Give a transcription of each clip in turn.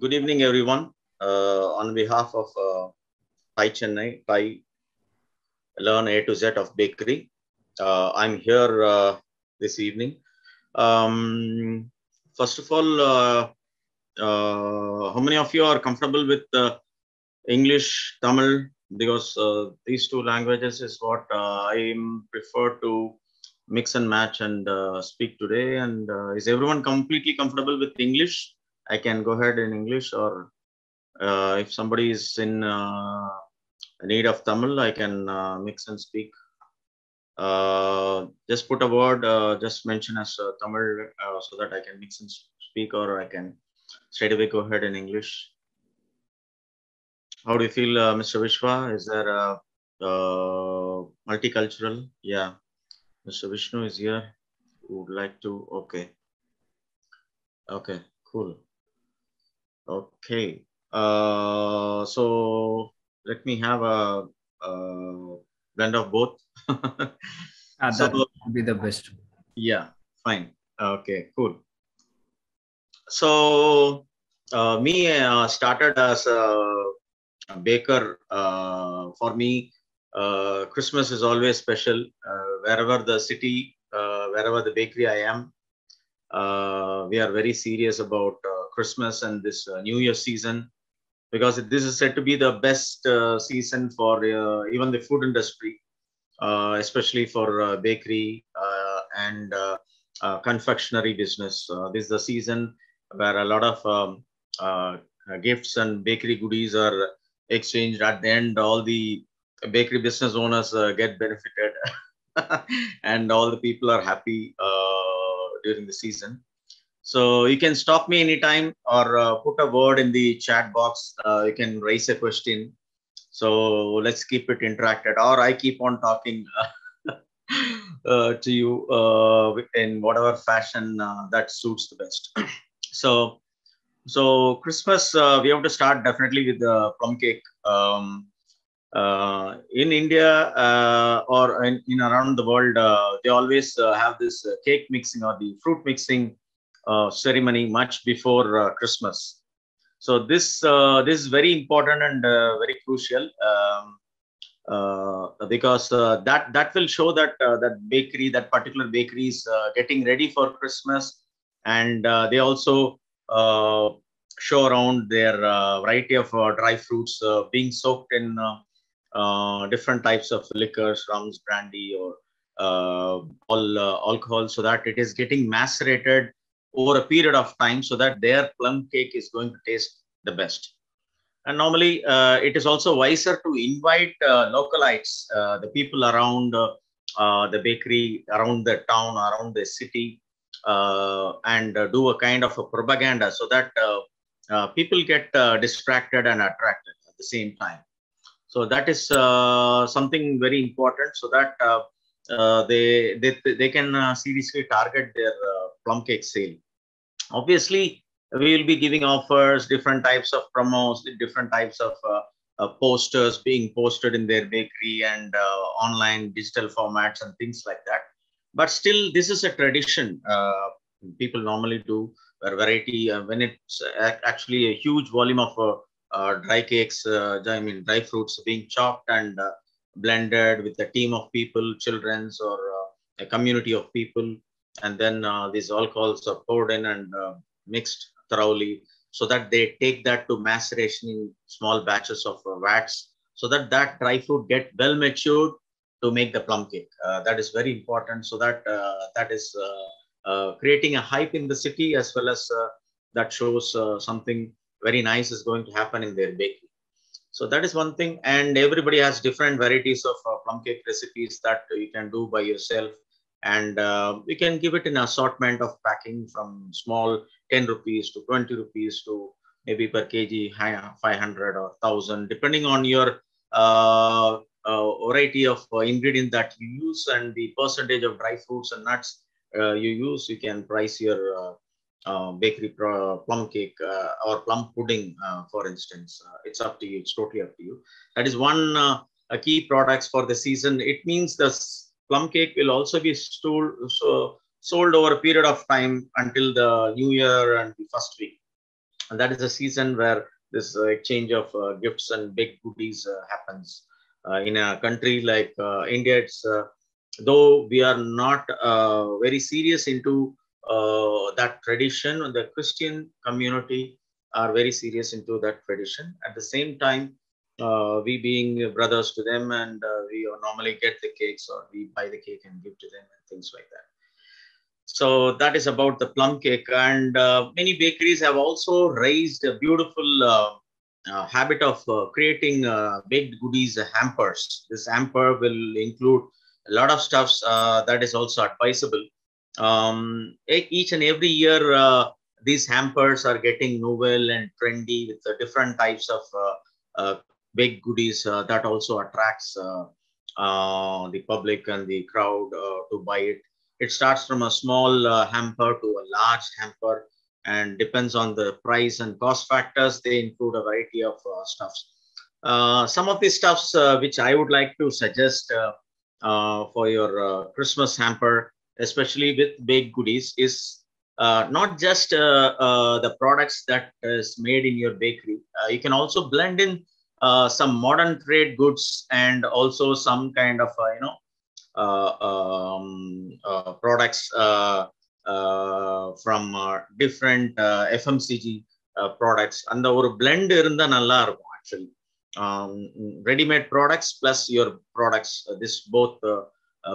good evening, everyone. Uh, on behalf of uh, TiE Chennai, TiE Learn A to Z of Bakery, uh, I'm here uh, this evening. Um, first of all, uh, uh, how many of you are comfortable with uh, English, Tamil? Because these two languages is what I prefer to mix and match and speak today. And is everyone completely comfortable with English? I can go ahead in English, or uh, if somebody is in uh, need of Tamil, I can uh, mix and speak. Uh, just put a word, uh, just mention as uh, Tamil so that I can mix and speak, or I can straight away go ahead in English. How do you feel, Mr. Vishwa? Is there a multicultural? Yeah, Mr. Vishnu is here. Would like to? Okay. Okay, cool. Okay. Uh, so let me have a, a blend of both. Ah, So- that would be the best. yeah, fine. Okay, cool. So uh, me uh, started as a, a baker. Uh, for me, uh, Christmas is always special. Uh, wherever the city, uh, wherever the bakery I am, uh, we are very serious about uh, Christmas and this uh, New Year season because this is said to be the best uh, season for uh, even the food industry, uh, especially for uh, bakery uh, and confectionery business. This is the season where a lot of um, gifts and bakery goodies are exchanged. At the end, all the bakery business owners get benefited, and all the people are happy during the season. So you can stop me anytime or uh, put a word in the chat box. Uh, you can raise a question. So let's keep it interacted, or I keep on talking uh, to you uh, in whatever fashion uh, that suits the best. so, so Christmas uh, we have to start definitely with the plum cake. Um, uh, in India uh, or in, in around the world, uh, they always uh, have this uh, cake mixing or the fruit mixing uh, ceremony much before uh, Christmas. So this uh, this is very important and uh, very crucial um, uh, because that that will show that that bakery that particular bakery is getting ready for Christmas, and they also show around their variety of dry fruits being soaked in different types of liquors, rums, brandy, or all alcohol, so that it is getting macerated over a period of time so that their plum cake is going to taste the best. And normally, uh, it is also wiser to invite uh, localites, uh, the people around uh, uh, the bakery, around the town, around the city, uh, and do a kind of a propaganda so that people get distracted and attracted at the same time. So that is something very important so that they, they, they can seriously target their plum cake sale obviously we will be giving offers different types of promos different types of uh, uh, posters being posted in their bakery and uh, online digital formats and things like that. But still this is a tradition uh, people normally do where variety uh, when it's actually a huge volume of uh, uh, dry cakes uh, i mean dry fruits being chopped and uh, blended with a team of people children's or uh, a community of people and then uh, these alcohols are poured in and uh, mixed thoroughly so that they take that to maceration in small batches of uh, vats so that that dry fruit get well matured to make the plum cake. Uh, that is very important so that uh, that is uh, creating a hype in the city as well as that shows something very nice is going to happen in their bakery. So that is one thing and everybody has different varieties of plum cake recipes that you can do by yourself and uh, we can give it an assortment of packing from small 10 rupees to 20 rupees to maybe per kg hi- 500 or 1000 depending on your uh, uh, variety of uh, ingredient that you use and the percentage of dry fruits and nuts uh, you use. You can price your uh, uh, bakery plum cake uh, or plum pudding uh, for instance. Uh, it's up to you. It's totally up to you. That is one uh, key products for the season. It means the plum cake will also be stored, so, sold over a period of time until the new year and the first week and that is a season where this uh, exchange of uh, gifts and big goodies uh, happens. in a country like India, it's though we are not very serious into that tradition, the Christian community are very serious into that tradition. At the same time, uh, we being brothers to them and uh, we normally get the cakes or we buy the cake and give to them and things like that. So that is about the plum cake. And uh, many bakeries have also raised a beautiful uh, uh, habit of uh, creating baked goodies hampers. This hamper will include a lot of stuffs that is also advisable. Um, each and every year, these hampers are getting novel and trendy with different types of big goodies uh, that also attracts uh, uh, the public and the crowd to buy it. It starts from a small hamper to a large hamper and depends on the price and cost factors. They include a variety of stuffs. some of the stuffs which I would like to suggest for your Christmas hamper, especially with baked goodies, is uh, not just uh, uh, the products that is made in your bakery. you can also blend in uh, some modern trade goods and also some kind of uh, you know uh, um, uh, products uh, from different FMCG products. அந்த ஒரு blend இருந்தா நல்லா இருக்கும் actually. Um, ready-made products plus your products, this both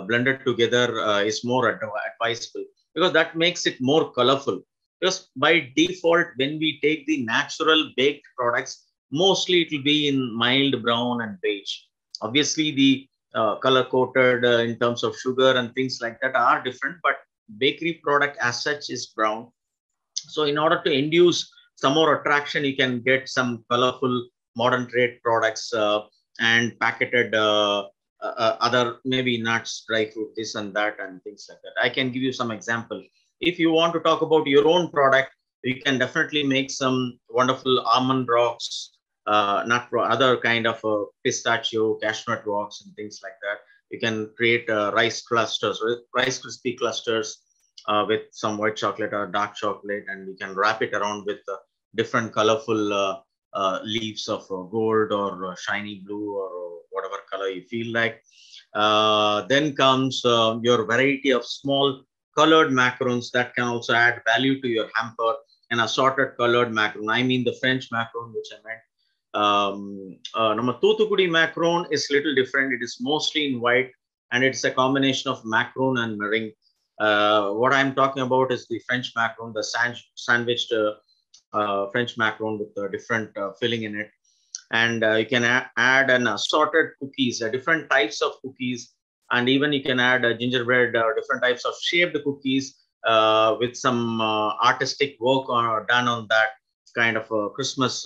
blended together is more advisable because that makes it more colorful. Because by default, when we take the natural baked products, mostly it will be in mild brown and beige. Obviously, the uh, color coated uh, in terms of sugar and things like that are different, but bakery product as such is brown. So in order to induce some more attraction, you can get some colorful modern trade products uh, and packeted uh, uh, uh, other maybe nuts, dry fruit, this and that, and things like that. I can give you some example. If you want to talk about your own product, you can definitely make some wonderful almond rocks uh, nut other kind of uh, pistachio, cashew rocks, and things like that. You can create uh, rice clusters, rice crispy clusters uh, with some white chocolate or dark chocolate, and you can wrap it around with uh, different colorful uh, leaves of gold or shiny blue or whatever color you feel like. then comes your variety of small colored macarons that can also add value to your hamper and assorted colored macaron. I mean the French macaron, which I meant um, uh, number Thuthukudi macaron is little different. It is mostly in white and it's a combination of macaron and meringue. Uh, what I'm talking about is the French macaron, the sand sandwiched uh, uh, French macaron with a different uh, filling in it. And uh, you can add an assorted cookies, different types of cookies. And even you can add gingerbread, different types of shaped cookies with some artistic work or done on that kind of a Christmas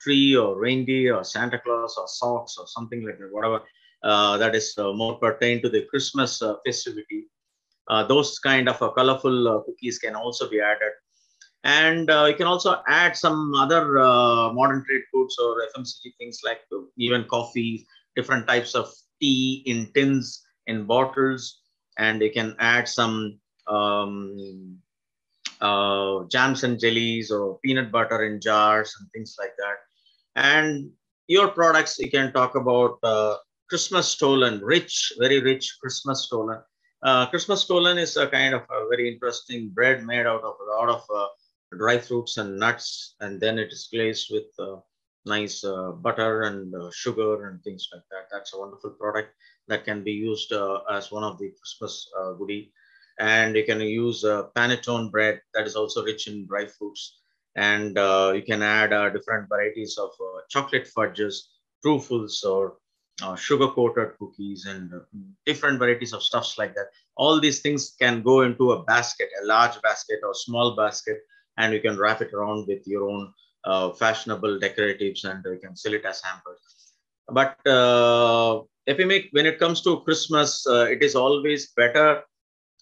tree or reindeer or Santa Claus or socks or something like that, whatever uh, that is uh, more pertain to the Christmas uh, festivity. Uh, those kind of uh, colorful uh, cookies can also be added. And you can also add some other modern trade foods or FMCG things like even coffee, different types of tea in tins, in bottles, and you can add some um, jams and jellies or peanut butter in jars and things like that. And your products, you can talk about uh, Christmas Stollen, rich, very rich Christmas Stollen. Uh, Christmas Stollen is a kind of a very interesting bread made out of a lot of uh, dry fruits and nuts, and then it is glazed with uh, nice uh, butter and uh, sugar and things like that. That's a wonderful product that can be used as one of the Christmas goodie. And you can use panettone bread that is also rich in dry fruits and uh, you can add uh, different varieties of uh, chocolate fudges, truffles, or uh, sugar-coated cookies, and uh, different varieties of stuffs like that. All these things can go into a basket, a large basket or small basket, and you can wrap it around with your own uh, fashionable decoratives, and you can sell it as hampers. But Epimic, when it comes to Christmas, it is always better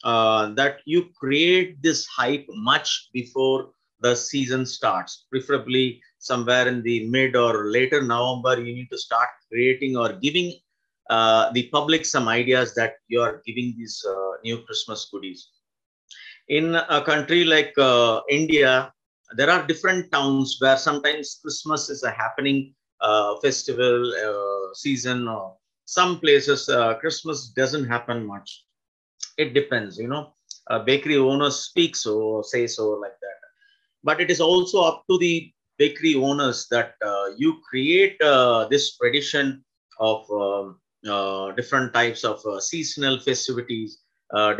that you create this hype much before the season starts, preferably somewhere in the mid or later November, you need to start creating or giving uh, the public some ideas that you are giving these uh, new Christmas goodies. In a country like uh, India, there are different towns where sometimes Christmas is a happening uh, festival uh, season. Or some places uh, Christmas doesn't happen much. It depends, you know. bakery owners speak so, say so like that. But it is also up to the bakery owners that uh, you create uh, this tradition of um, uh, different types of seasonal festivities,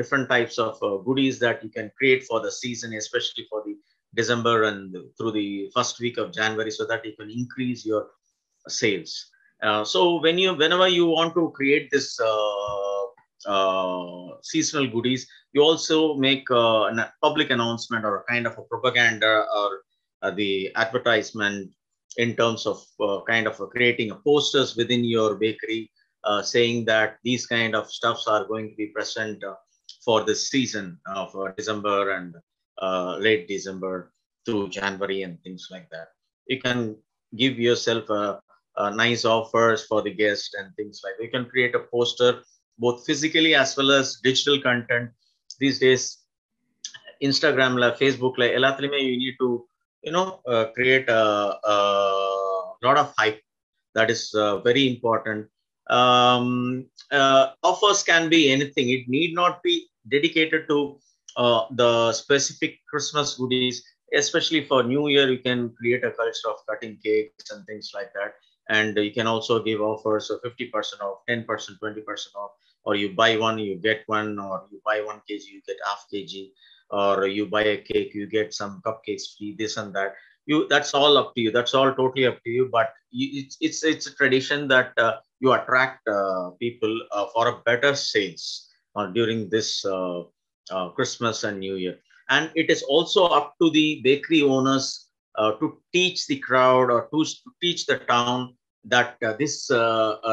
different types of goodies that you can create for the season, especially for the December and through the first week of January, so that you can increase your sales. Uh, so when you, whenever you want to create this uh, uh, seasonal goodies, you also make a public announcement or a kind of a propaganda or uh, the advertisement in terms of uh, kind of creating a posters within your bakery uh, saying that these kind of stuffs are going to be present for this season of December and late December to January and things like that. You can give yourself a, a nice offers for the guest and things like that. You can create a poster both physically as well as digital content. These days, Instagram, like Facebook, la like you need to you know, uh, create a, a, lot of hype. That is uh, very important. Um, uh, offers can be anything. It need not be dedicated to uh, the specific Christmas goodies. Especially for New Year, you can create a culture of cutting cakes and things like that. And you can also give offers of 50% off, 10%, 20% off, or you buy one, you get one, or you buy one kg, you get half kg or you buy a cake, you get some cupcakes free, this and that. You that's all up to you. That's all totally up to you. But you, it's it's it's a tradition that uh, you attract uh, people uh, for a better sales uh, during this uh, uh, Christmas and New Year. And it is also up to the bakery owners to teach the crowd or to, to teach the town that this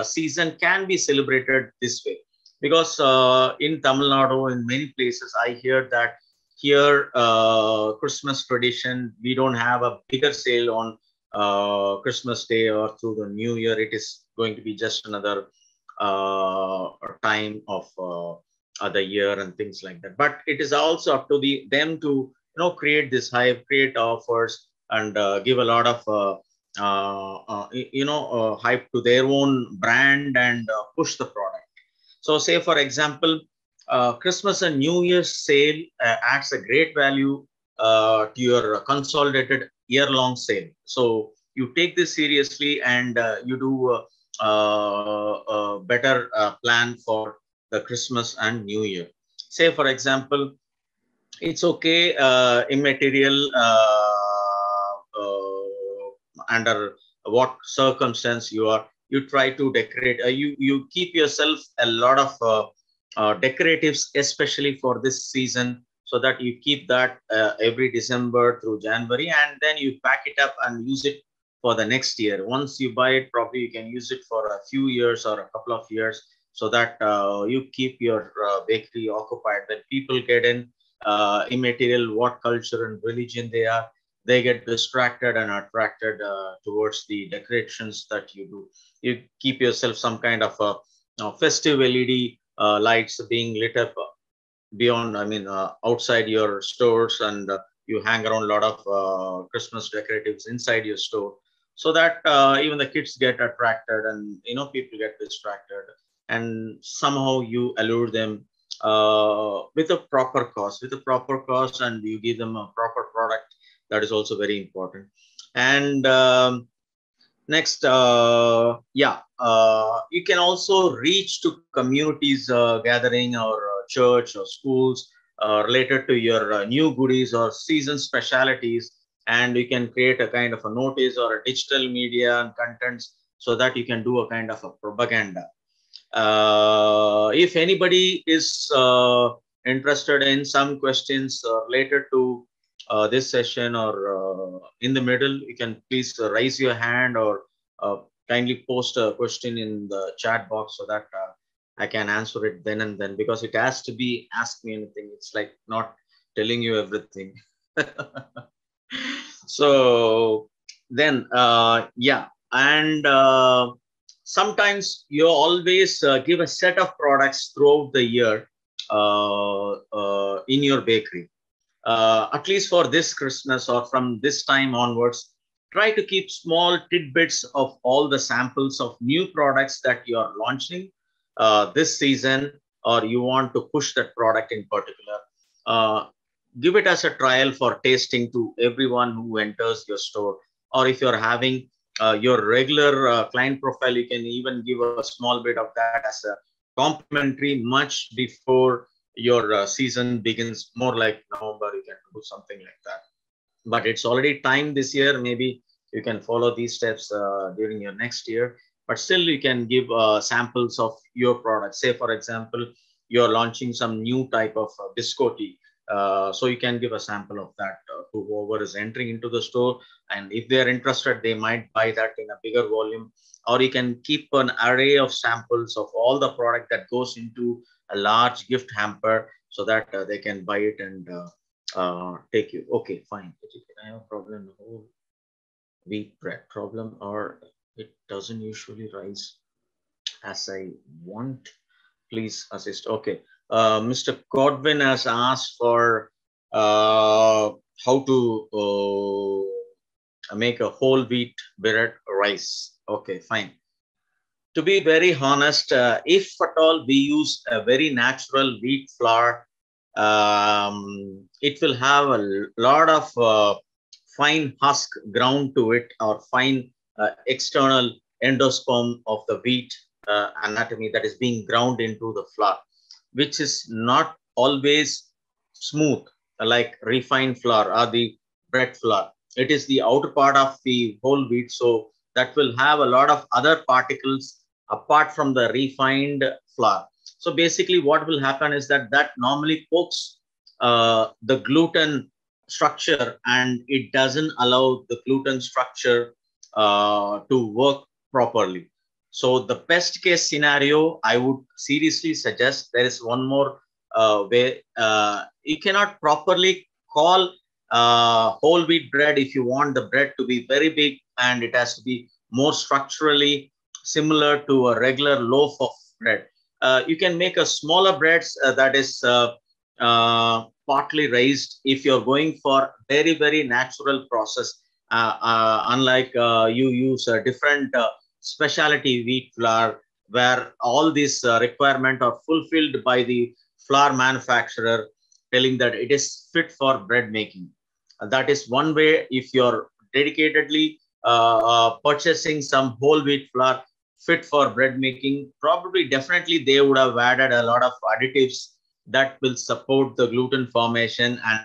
season can be celebrated this way because uh, in Tamil Nadu, in many places, I hear that here uh, christmas tradition we don't have a bigger sale on uh, christmas day or through the new year. It is going to be just another uh, time of uh, the year and things like that. But it is also up to the them to you know create this hype create offers and uh, give a lot of uh, you know hype to their own brand and push the product so say for example uh, Christmas and New Year's sale uh, adds a great value uh, to your consolidated year-long sale. So you take this seriously and uh, you do a, better uh, plan for the Christmas and New Year. Say, for example, it's okay immaterial under what circumstance you are you try to decorate uh, you you keep yourself a lot of uh, uh, decoratives, especially for this season, so that you keep that uh, every December through January, and then you pack it up and use it for the next year. Once you buy it, probably you can use it for a few years or a couple of years, so that uh, you keep your uh, bakery occupied. When people get in, immaterial what culture and religion they are, they get distracted and attracted uh, towards the decorations that you do. You keep yourself some kind of a, a festive LED uh, lights being lit up beyond, I mean, uh, outside your stores and uh, you hang around a lot of Christmas decoratives inside your store so that even the kids get attracted and, you know, people get distracted and somehow you allure them uh, with a proper cost, with a proper cost, and you give them a proper product. That is also very important. And um, Next, uh, yeah, uh, you can also reach to communities uh, gathering or uh, church or schools uh, related to your uh, new goodies or season specialities. And you can create a kind of a notice or a digital media and contents so that you can do a kind of a propaganda. if anybody is interested in some questions related to uh, this session or uh, in the middle, you can please uh, raise your hand or uh, kindly post a question in the chat box so that uh, I can answer it then and then because it has to be ask me anything. It's like not telling you everything. so then, uh, yeah, and sometimes you always give a set of products throughout the year in your bakery uh, at least for this Christmas or from this time onwards, try to keep small tidbits of all the samples of new products that you are launching uh, this season or you want to push that product in particular. Uh, give it as a trial for tasting to everyone who enters your store. Or if you're having uh, your regular uh, client profile, you can even give a small bit of that as a complimentary much before your uh, season begins. More like November, you can do something like that. But it's already time this year. Maybe you can follow these steps uh, during your next year. But still, you can give uh, samples of your product. Say, for example, you're launching some new type of uh, biscotti uh, so you can give a sample of that uh, to whoever is entering into the store. And if they're interested, they might buy that in a bigger volume. Or you can keep an array of samples of all the product that goes into a large gift hamper so that uh, they can buy it and uh, uh, take you. Okay, fine. I have a problem. Oh, wheat bread problem or it doesn't usually rise as I want. Please assist. Okay. Uh, Mr. Godwin has asked for uh, how to uh, make a whole wheat bread rice. Okay, fine. To be very honest, uh, if at all we use a very natural wheat flour, um, it will have a lot of uh, fine husk ground to it or fine external endosperm of the wheat anatomy that is being ground into the flour which is not always smooth like refined flour or the bread flour. It is the outer part of the whole wheat. So that will have a lot of other particles apart from the refined flour. So basically what will happen is that that normally pokes uh, the gluten structure and it doesn't allow the gluten structure uh, to work properly. So the best case scenario, I would seriously suggest there is one more uh, way. Uh, you cannot properly call uh, whole wheat bread if you want the bread to be very big and it has to be more structurally similar to a regular loaf of bread. Uh, you can make a smaller bread uh, that is uh, partly raised if you're going for very, very natural process. unlike you use a different specialty wheat flour where all these uh, requirement are fulfilled by the flour manufacturer telling that it is fit for bread making. Uh, that is one way if you're dedicatedly uh, uh, purchasing some whole wheat flour fit for bread making, probably definitely they would have added a lot of additives that will support the gluten formation and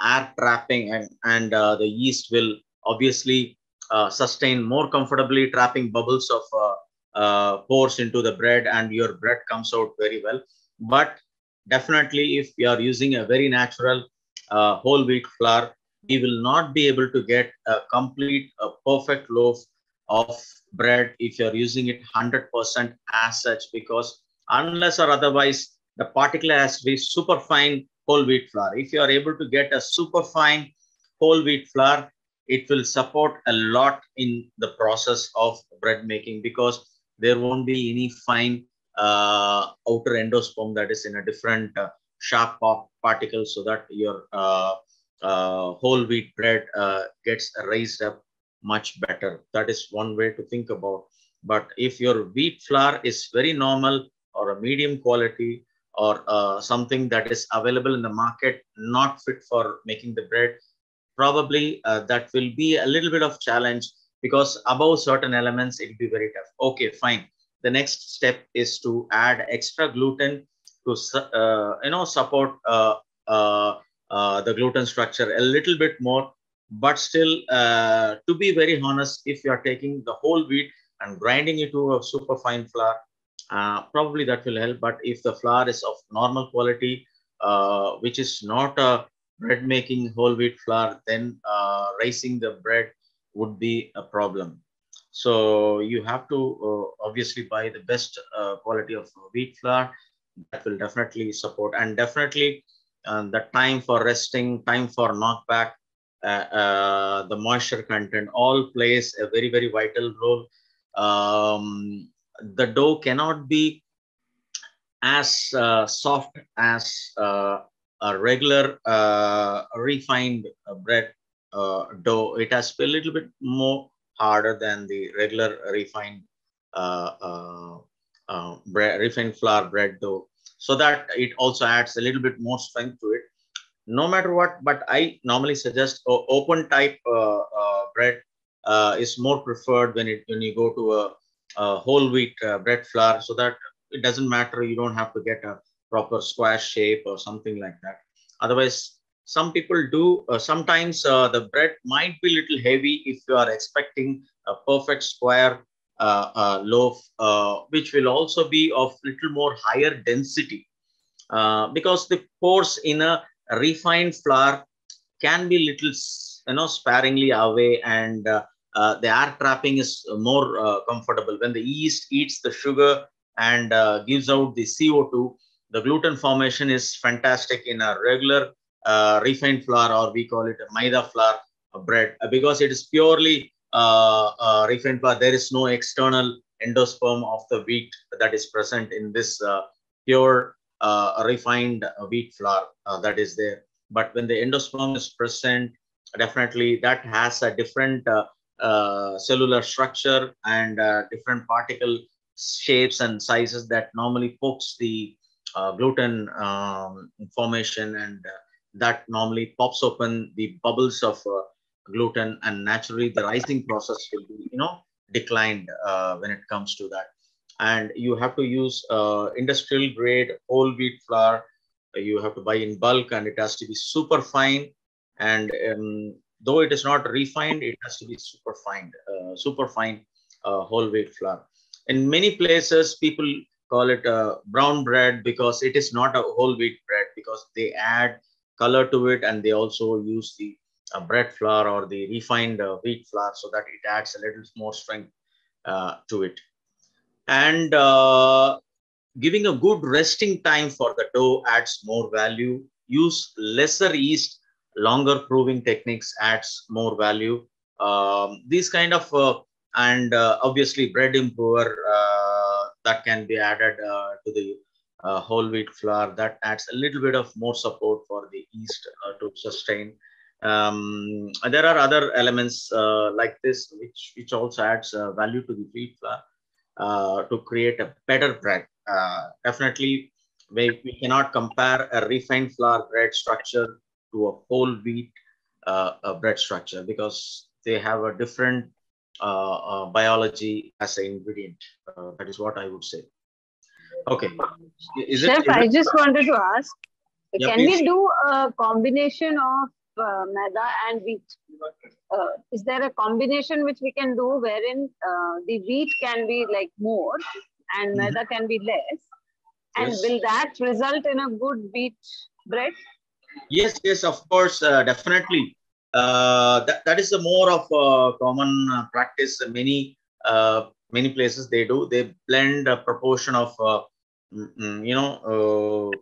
air trapping and, and uh, the yeast will obviously uh, sustain more comfortably, trapping bubbles of uh, uh, pores into the bread, and your bread comes out very well. But definitely, if you are using a very natural whole wheat flour, we will not be able to get a complete, a perfect loaf of bread if you're using it 100% as such because unless or otherwise the particle has to be super fine whole wheat flour. If you are able to get a super fine whole wheat flour it will support a lot in the process of bread making because there won't be any fine uh, outer endosperm that is in a different uh, sharp particle so that your uh, uh, whole wheat bread uh, gets raised up much better. That is one way to think about. But if your wheat flour is very normal or a medium quality or uh, something that is available in the market, not fit for making the bread, probably uh, that will be a little bit of challenge because above certain elements, it will be very tough. Okay, fine. The next step is to add extra gluten to, uh, you know, support uh, uh, uh, the gluten structure a little bit more. But still, uh, to be very honest, if you are taking the whole wheat and grinding it to a super fine flour, probably that will help. But if the flour is of normal quality, which is not a bread making whole wheat flour, then uh, raising the bread would be a problem. So you have to uh, obviously buy the best uh, quality of wheat flour that will definitely support and definitely uh, the time for resting, time for knockback, uh, uh, the moisture content all plays a very, very vital role. Um, the dough cannot be as soft as a regular uh, refined uh, bread uh, dough, it has to be a little bit more harder than the regular refined uh, uh, bread, refined flour bread dough, so that it also adds a little bit more strength to it. No matter what, but I normally suggest open type bread is more preferred when it when you go to a, a whole wheat bread flour, so that it doesn't matter. You don't have to get a proper square shape or something like that. Otherwise, some people do, uh, sometimes uh, the bread might be a little heavy if you are expecting a perfect square uh, uh loaf, uh, which will also be of little more higher density. Uh, because the pores in a refined flour can be little, you know, sparingly away and the air trapping is more comfortable. When the yeast eats the sugar and gives out the CO2, the gluten formation is fantastic in a regular uh, refined flour or we call it a maida flour bread uh, because it is purely uh, uh, refined flour. There is no external endosperm of the wheat that is present in this uh, pure uh, refined wheat flour that is there. But when the endosperm is present, definitely that has a different cellular structure and different particle shapes and sizes that normally pokes the uh, gluten um, formation and uh, that normally pops open the bubbles of uh, gluten and naturally the rising process will be you know declined when it comes to that and you have to use industrial grade whole wheat flour. You have to buy in bulk and it has to be super fine. And um, though it is not refined it has to be super fine uh, super fine uh, whole wheat flour. In many places people call it a brown bread because it is not a whole wheat bread because they add color to it and they also use the uh, bread flour or the refined uh, wheat flour so that it adds a little more strength uh, to it and uh, giving a good resting time for the dough adds more value. Use lesser yeast longer proving techniques adds more value. Um, these kind of uh, and uh, obviously bread improver that can be added uh, to the uh, whole wheat flour. That adds a little bit of more support for the yeast uh, to sustain. Um, there are other elements uh, like this which which also adds uh, value to the wheat flour. uh, to create a better bread definitely we, we cannot compare a refined flour bread structure to a whole wheat a bread structure because they have a different uh, uh, biology as an ingredient. Uh, that is what I would say. Okay. Is Chef, it, I just wanted to ask, yeah, can please. we do a combination of uh, maida and wheat? Uh, is there a combination which we can do wherein uh, the wheat can be like more and mm -hmm. maida can be less? And yes. will that result in a good wheat bread? Yes, yes, of course, definitely. Uh, that, that is a more of a common uh, practice. Many uh, many places they do. They blend a proportion of mm, mm, you know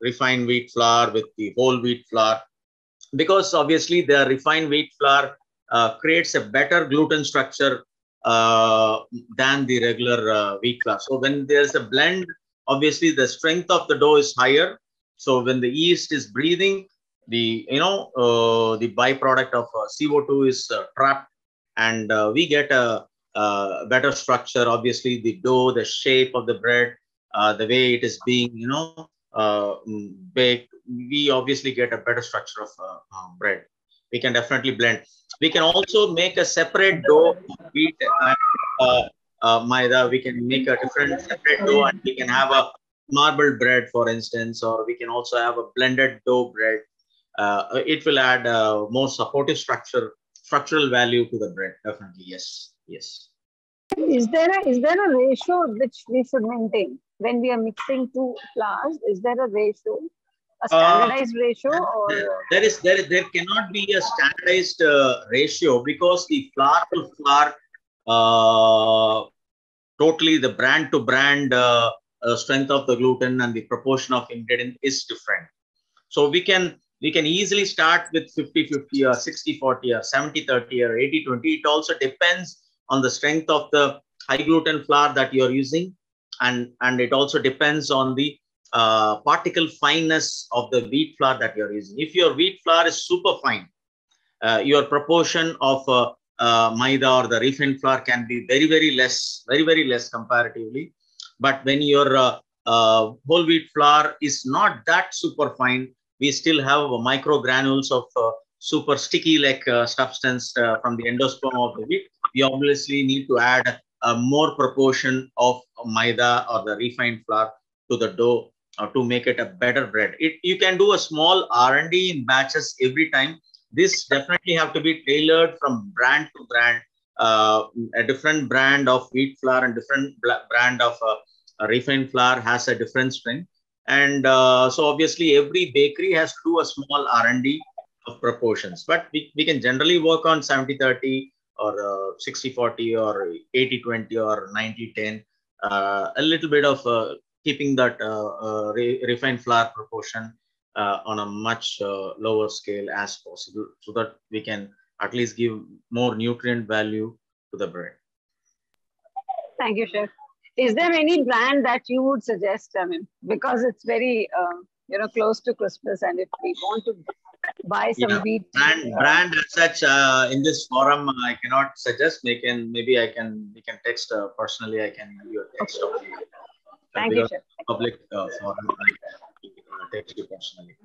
refined wheat flour with the whole wheat flour because obviously the refined wheat flour uh, creates a better gluten structure uh, than the regular uh, wheat flour. So when there's a blend, obviously the strength of the dough is higher. So when the yeast is breathing, the you know uh, the byproduct of uh, CO2 is uh, trapped, and we get a, a, better structure. Obviously, the dough, the shape of the bread, the way it is being you know uh, mm, baked, we obviously get a better structure of bread. We can definitely blend. We can also make a separate dough wheat and maida. We can make a different separate dough, and we can have a marbled bread, for instance, or we can also have a blended dough bread uh, it will add uh, more supportive structure, structural value to the bread. Definitely, yes, yes. Is there a is there a ratio which we should maintain when we are mixing two flours? Is there a ratio? a uh, standardized uh, ratio or there is there there cannot be a standardized uh, ratio because the flour to flour uh, totally the brand to brand uh, uh, strength of the gluten and the proportion of ingredient is different so we can we can easily start with 50-50 or 60-40 or 70-30 or 80-20. It also depends on the strength of the high gluten flour that you're using. And, and it also depends on the uh, particle fineness of the wheat flour that you're using. If your wheat flour is super fine, uh, your proportion of uh, uh, maida or the refined flour can be very, very less, very, very less comparatively. But when your uh, uh, whole wheat flour is not that super fine, we still have micro granules of uh, super sticky like substance from the endosperm of the wheat. We obviously need to add a more proportion of maida or the refined flour to the dough uh, to make it a better bread. It, you can do a small R&D in batches every time. This definitely have to be tailored from brand to brand. Uh, a different brand of wheat flour and different brand of uh, refined flour has a different strength. And uh, so obviously every bakery has to do a small R&D of proportions, but we, we can generally work on 70-30 or 60-40 uh, or 80-20 or 90-10. Uh, a little bit of keeping that uh, uh, re refined flour proportion uh, on a much lower scale as possible so that we can at least give more nutrient value to the bread. Thank you, Chef. Is there any brand that you would suggest? I mean, because it's very, uh, you know, close to Christmas, and if we want to buy some yeah. wheat, brand, uh, brand as such uh, in this forum, I cannot suggest. We can maybe I can we can text personally. I can give you a text. Okay. Thank you, Chef. Public uh, forum, text you personally.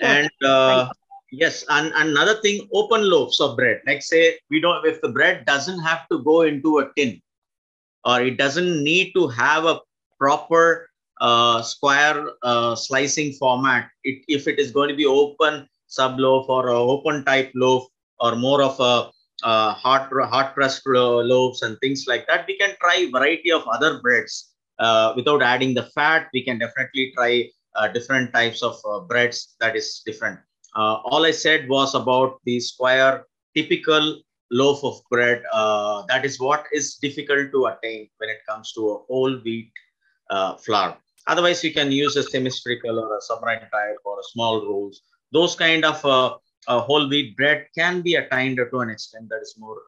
And uh, yes, and another thing, open loaves of bread. Like say, we don't if the bread doesn't have to go into a tin, or it doesn't need to have a proper uh, square uh, slicing format. It, if it is going to be open sub loaf or open type loaf or more of a uh, hot hot pressed loaves and things like that, we can try variety of other breads uh, without adding the fat, we can definitely try uh, different types of uh, breads that is different. Uh, all I said was about the square typical loaf of bread. Uh, that is what is difficult to attain when it comes to a whole wheat flour. Otherwise, you can use a semi-spherical or a submarine type or a small rolls. Those kind of whole wheat bread can be attained to an extent that is more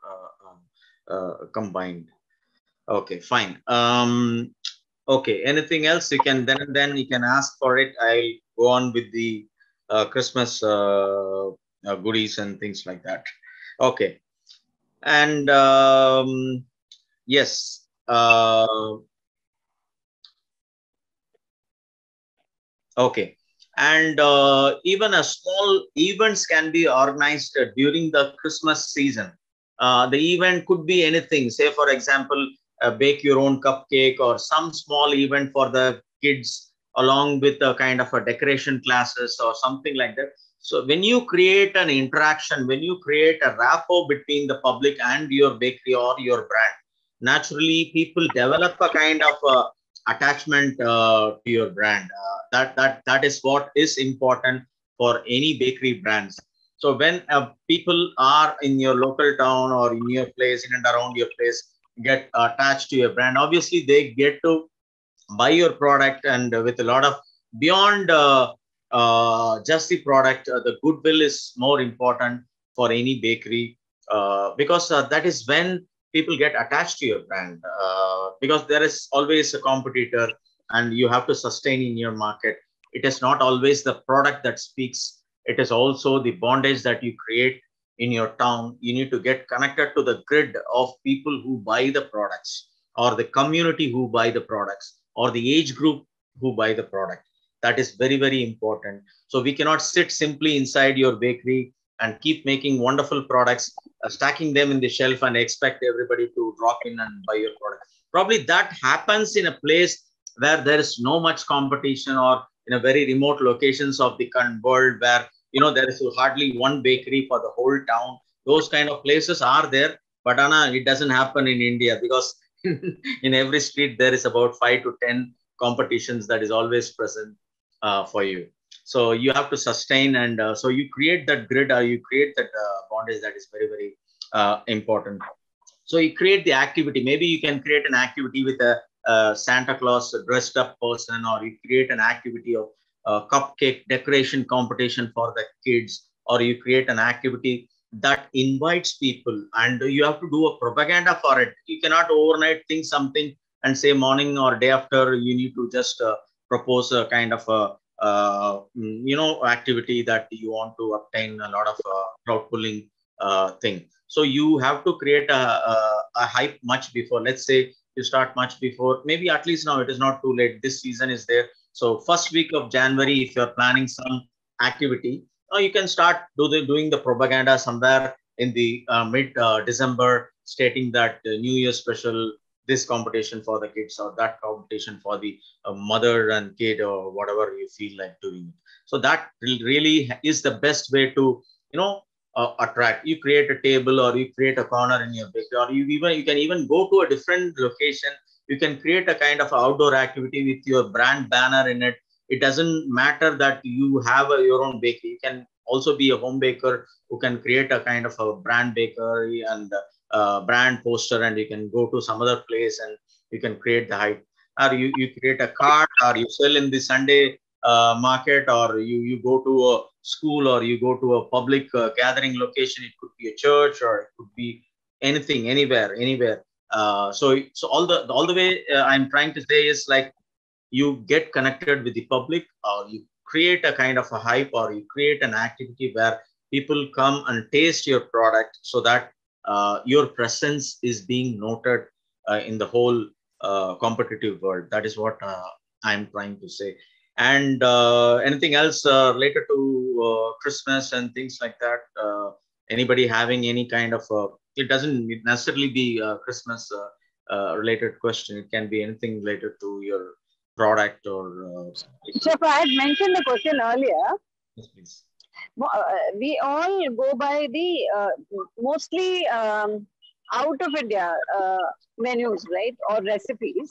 um, combined. Okay, fine. Um, Okay. Anything else? You can then then you can ask for it. I'll go on with the uh, Christmas uh, uh, goodies and things like that. Okay. And um, yes. Uh, okay. And uh, even a small events can be organized during the Christmas season. Uh, the event could be anything. Say, for example, uh, bake your own cupcake or some small event for the kids along with a kind of a decoration classes or something like that so when you create an interaction when you create a rapport between the public and your bakery or your brand naturally people develop a kind of a attachment uh, to your brand. Uh, that that that is what is important for any bakery brands. So when uh, people are in your local town or in your place in and around your place get attached to your brand obviously they get to buy your product and with a lot of beyond uh, uh, just the product uh, the goodwill is more important for any bakery because that is when people get attached to your brand because there is always a competitor and you have to sustain in your market it is not always the product that speaks it is also the bondage that you create in your town, you need to get connected to the grid of people who buy the products or the community who buy the products or the age group who buy the product. That is very, very important. So we cannot sit simply inside your bakery and keep making wonderful products, uh, stacking them in the shelf and expect everybody to drop in and buy your product. Probably that happens in a place where there is no much competition or in a very remote locations of the world where you know there is hardly one bakery for the whole town. Those kind of places are there but Anna, it doesn't happen in india because in every street there is about 5 to 10 competitions that is always present uh, for you. So you have to sustain and uh, so you create that grid or you create that uh, bondage that is very very uh, important so you create the activity. Maybe you can create an activity with a, a santa claus dressed up person or you create an activity of a cupcake decoration competition for the kids or you create an activity that invites people and you have to do a propaganda for it. You cannot overnight think something and say morning or day after you need to just uh, propose a kind of a uh, mm, you know activity that you want to obtain a lot of uh, crowd pulling uh, thing. So you have to create a, a, a, hype much before let's say you start much before maybe at least now it is not too late this season is there. So first week of january if you're planning some activity now you can start do the, doing the propaganda somewhere in the uh, mid uh, december stating that new year special this competition for the kids or that competition for the uh, mother and kid or whatever you feel like doing. So that really is the best way to you know uh, attract you create a table or you create a corner in your bakery or you even you can even go to a different location. You can create a kind of outdoor activity with your brand banner in it. It doesn't matter that you have a, your own bakery. You can also be a home baker who can create a kind of a brand bakery and uh, brand poster and you can go to some other place and you can create the hype. Or you, you create a cart or you sell in the sunday uh, market or you, you go to a school or you go to a public uh, gathering location it could be a church or it could be anything anywhere anywhere uh, so so all the all the way uh, i'm trying to say is like you get connected with the public or you create a kind of a hype or you create an activity where people come and taste your product so that uh, your presence is being noted uh, in the whole uh, competitive world. That is what I'm trying to say. And anything else related to Christmas and things like that? anybody having any kind of it doesn't necessarily be a Christmas uh, related question. It can be anything related to your product or. Uh, Chef, I had mentioned the question earlier. Yes, please. Uh, we all go by the uh, mostly um, out of India uh, menus, right, or recipes.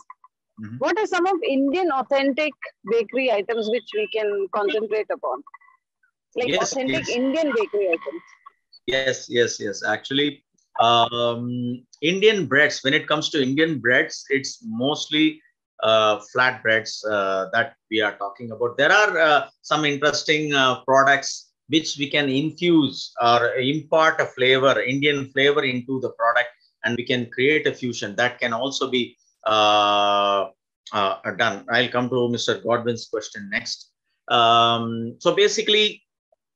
Mm-hmm. What are some of Indian authentic bakery items which we can concentrate upon? Like yes, authentic yes. Indian bakery items. Yes, yes, yes. Actually, um, Indian breads, when it comes to Indian breads, it's mostly uh, flat breads uh, that we are talking about. There are uh, some interesting uh, products which we can infuse or impart a flavor, Indian flavor into the product, and we can create a fusion that can also be done. I'll come to Mr. Godwin's question next. Um, so basically,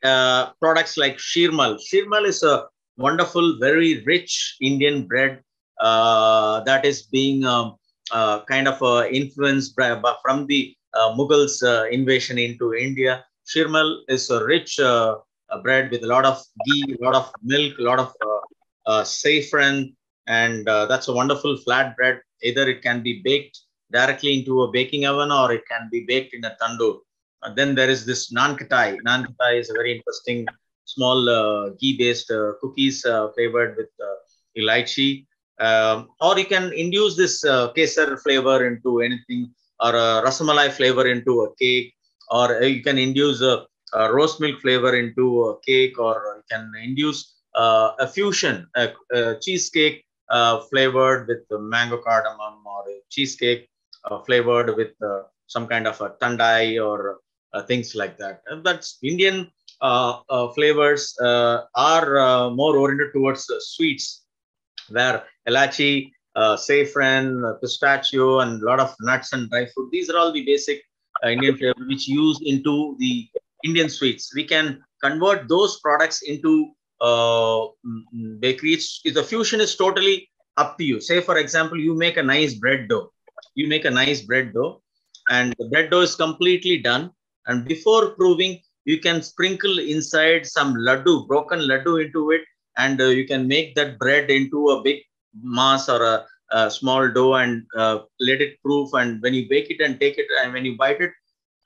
uh, products like Sheermal. Sheermal is a wonderful, very rich Indian bread uh, that is being um, uh, kind of uh, influenced by, from the Mughals invasion into India Sheermal is a rich uh, bread with a lot of ghee, a lot of milk, a lot of uh, uh, saffron, and that's a wonderful flat bread. Either it can be baked directly into a baking oven or it can be baked in a tandoor. Uh, then there is this. Naan khatai is a very interesting small uh, ghee-based uh, cookies flavored with elaichi. Um, or you can induce this kesar flavor into anything or a rasamalai flavor into a cake or you can induce a, a rose milk flavor into a cake or you can induce uh, a fusion, a, a cheesecake uh, flavored with mango cardamom or cheesecake uh, flavored with uh, some kind of a thandai or uh, things like that. And that's Indian uh, flavors are more oriented towards sweets, where elachi, saffron, pistachio, and a lot of nuts and dry fruit. These are all the basic uh, Indian flavor, which use into the Indian sweets. We can convert those products into uh, mm, bakeries. The fusion is totally up to you. Say, for example, you make a nice bread dough. You make a nice bread dough, and the bread dough is completely done. And before proving, you can sprinkle inside some laddu, broken laddu into it, and uh, you can make that bread into a big mass or a uh, small dough and uh, let it proof. And when you bake it and take it, and when you bite it,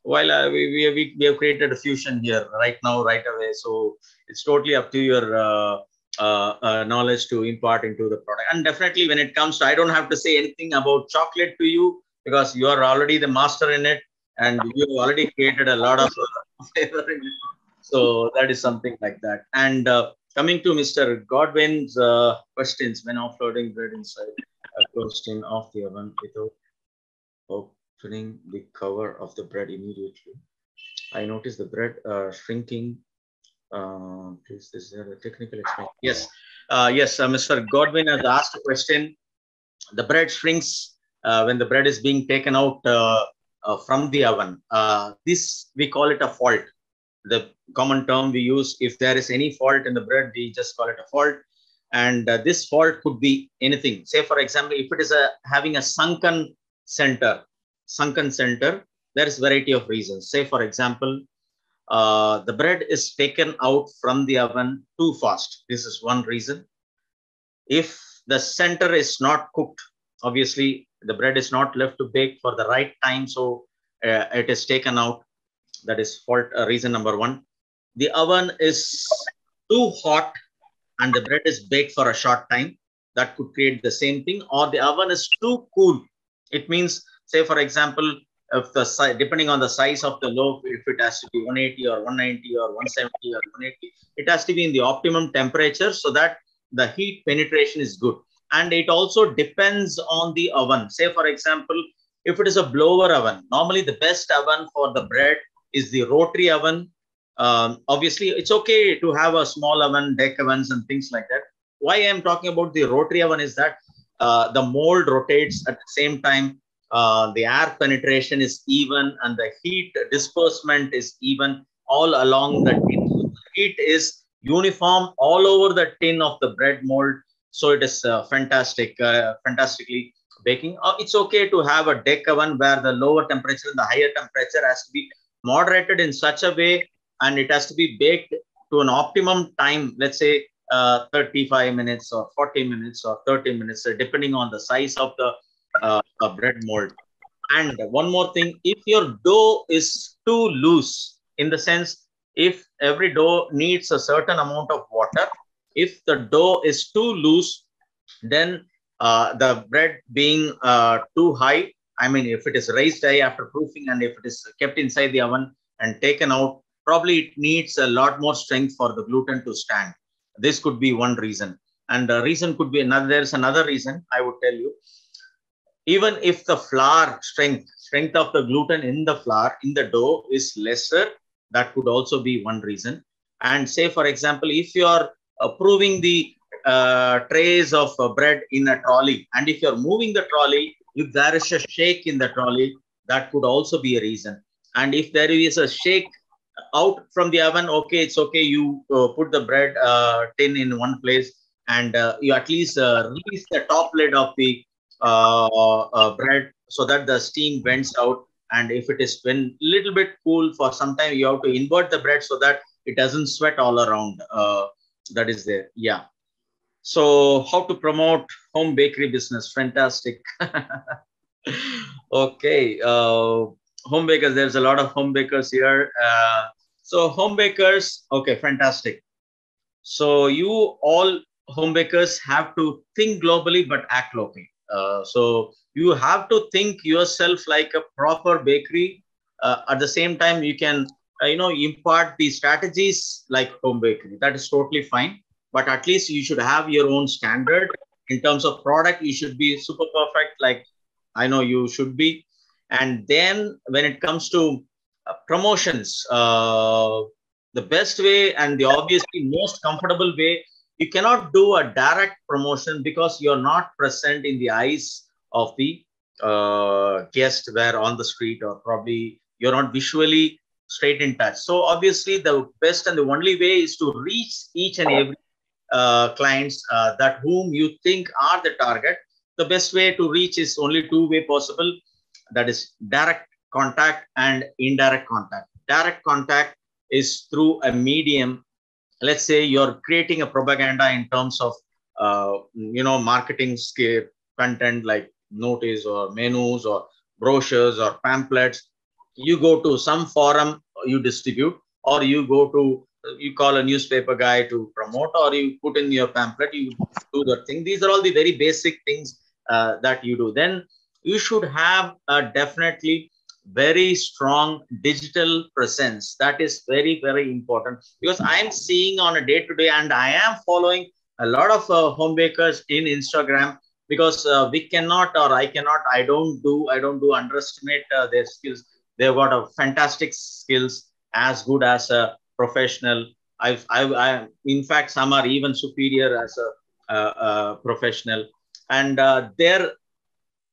while uh, we, we, we have created a fusion here right now, right away. So it's totally up to your uh, uh, uh, knowledge to impart into the product. And definitely, when it comes to, I don't have to say anything about chocolate to you because you are already the master in it, and you have already created a lot of flavor in it. So that is something like that. And coming to Mr. Godwin's questions when offloading bread inside closed in off the oven without opening the cover of the bread immediately. I noticed the bread uh, shrinking. Uh, please, is a technical explanation? Yes, uh, yes, uh, Mr. Godwin has asked a question. The bread shrinks uh, when the bread is being taken out uh, uh, from the oven. This we call it a fault. The common term we use if there is any fault in the bread, we just call it a fault. And this fault could be anything. Say, for example, if it is a having a sunken center, sunken center, there is variety of reasons. Say, for example, uh, the bread is taken out from the oven too fast. This is one reason. If the center is not cooked, obviously the bread is not left to bake for the right time, so uh, it is taken out. That is fault uh, reason number one. The oven is too hot and the bread is baked for a short time. That could create the same thing. Or the oven is too cool. It means, say for example, if the size, depending on the size of the loaf, if it has to be 180 or 190 or 170 or 180, it has to be in the optimum temperature so that the heat penetration is good. And it also depends on the oven. Say, for example, if it is a blower oven, normally the best oven for the bread is the rotary oven. Um, obviously, it's okay to have a small oven, deck ovens, and things like that. Why I'm talking about the rotary oven is that uh, the mold rotates at the same time uh, the air penetration is even and the heat disbursement is even all along the tin. Heat is uniform all over the tin of the bread mold. So it is uh, fantastic, uh, fantastically baking. Uh, it's okay to have a deck oven where the lower temperature and the higher temperature has to be moderated in such a way and it has to be baked to an optimum time, let's say uh, 35 minutes or 40 minutes or 30 minutes, depending on the size of the uh, a bread mold. And one more thing, if your dough is too loose, in the sense, if every dough needs a certain amount of water, if the dough is too loose, then uh, the bread being uh, too high, I mean, if it is raised high after proofing and if it is kept inside the oven and taken out, probably it needs a lot more strength for the gluten to stand. This could be one reason. And the reason could be another, there's another reason I would tell you even if the flour strength, strength of the gluten in the flour, in the dough is lesser, that could also be one reason. And say, for example, if you are approving the uh, trays of uh, bread in a trolley, and if you're moving the trolley, if there is a shake in the trolley, that could also be a reason. And if there is a shake out from the oven, okay, it's okay. You uh, put the bread uh, tin in one place and uh, you at least uh, release the top lid of the bread so that the steam vents out. And if it is when little bit cool for some time, you have to invert the bread so that it doesn't sweat all around. Uh, that is there. Yeah. So how to promote home bakery business? Fantastic. okay. Uh, home bakers, there's a lot of home bakers here. Uh, so home bakers, okay, fantastic. So you all home bakers have to think globally but act locally. Uh, so you have to think yourself like a proper bakery. Uh, at the same time, you can uh, you know impart the strategies like home bakery. That is totally fine. But at least you should have your own standard in terms of product. You should be super perfect, like I know you should be. And then when it comes to uh, promotions, uh, the best way and the obviously most comfortable way you cannot do a direct promotion because you're not present in the eyes of the uh, guest where on the street or probably you're not visually straight in touch. So obviously the best and the only way is to reach each and every uh, clients uh, that whom you think are the target. The best way to reach is only two way possible. That is direct contact and indirect contact. Direct contact is through a medium let's say you're creating a propaganda in terms of uh, you know marketing content like notice or menus or brochures or pamphlets. You go to some forum you distribute or you go to you call a newspaper guy to promote or you put in your pamphlet you do that thing. These are all the very basic things uh, that you do. Then you should have a definitely very strong digital presence. That is very, very important because I'm seeing on a day to day and I am following a lot of uh, home in Instagram because uh, we cannot or I cannot, I don't do, I don't do underestimate uh, their skills. They've got a fantastic skills as good as a professional. I've, I've, I, in fact, some are even superior as a, a professional. And uh, their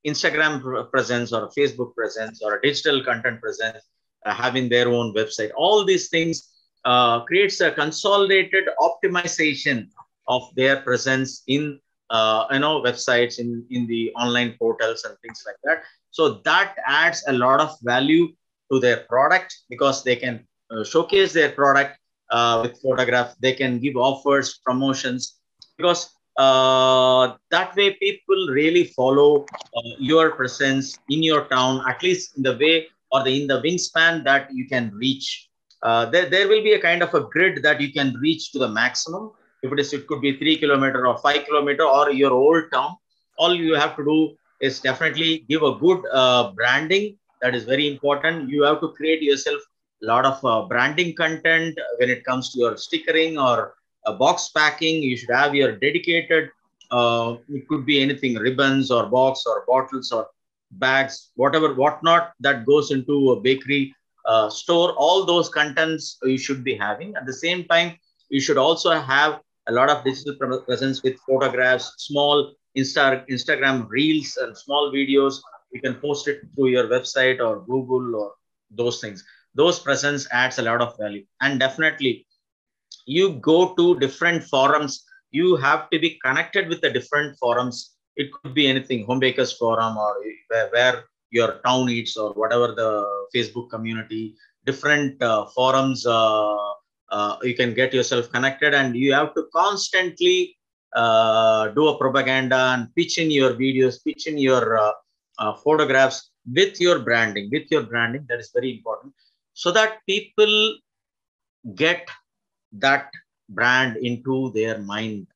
Instagram presence or Facebook presence or a digital content presence, uh, having their own website. All these things uh, creates a consolidated optimization of their presence in uh, you know websites in in the online portals and things like that. So that adds a lot of value to their product because they can uh, showcase their product uh, with photograph. They can give offers, promotions because uh, that way people really follow uh, your presence in your town, at least in the way or the in the wingspan that you can reach. Uh, there, there will be a kind of a grid that you can reach to the maximum. If it is, it could be three kilometer or five kilometer or your old town. All you have to do is definitely give a good uh, branding. That is very important. You have to create yourself a lot of uh, branding content when it comes to your stickering or a box packing. You should have your dedicated, uh, it could be anything, ribbons or box or bottles or bags, whatever, whatnot that goes into a bakery uh, store. All those contents you should be having. At the same time, you should also have a lot of digital presence with photographs, small Insta Instagram reels and small videos. You can post it through your website or Google or those things. Those presence adds a lot of value. And definitely you go to different forums. You have to be connected with the different forums. It could be anything, home bakers forum or where, where your town eats or whatever the Facebook community, different uh, forums. Uh, uh, you can get yourself connected and you have to constantly uh, do a propaganda and pitch in your videos, pitch in your uh, uh, photographs with your branding, with your branding. That is very important so that people get that brand into their mind.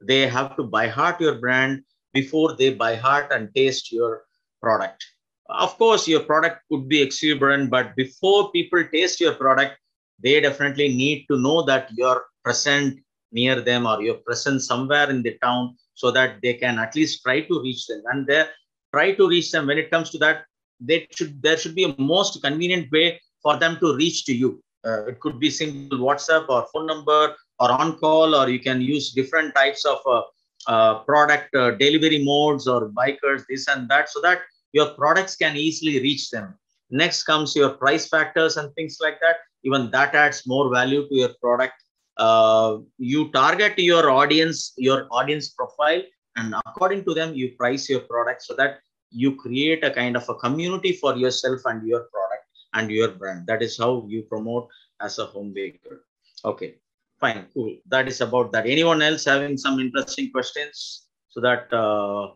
They have to buy heart your brand before they buy heart and taste your product. Of course, your product could be exuberant, but before people taste your product, they definitely need to know that you're present near them or you're present somewhere in the town so that they can at least try to reach them. And they try to reach them when it comes to that, they should there should be a most convenient way for them to reach to you. Uh, it could be simple WhatsApp or phone number or on call, or you can use different types of uh, uh, product uh, delivery modes or bikers, this and that, so that your products can easily reach them. Next comes your price factors and things like that. Even that adds more value to your product. Uh, you target your audience, your audience profile, and according to them, you price your product so that you create a kind of a community for yourself and your product and your brand. That is how you promote as a home baker. Okay, fine, cool. That is about that. Anyone else having some interesting questions so that uh,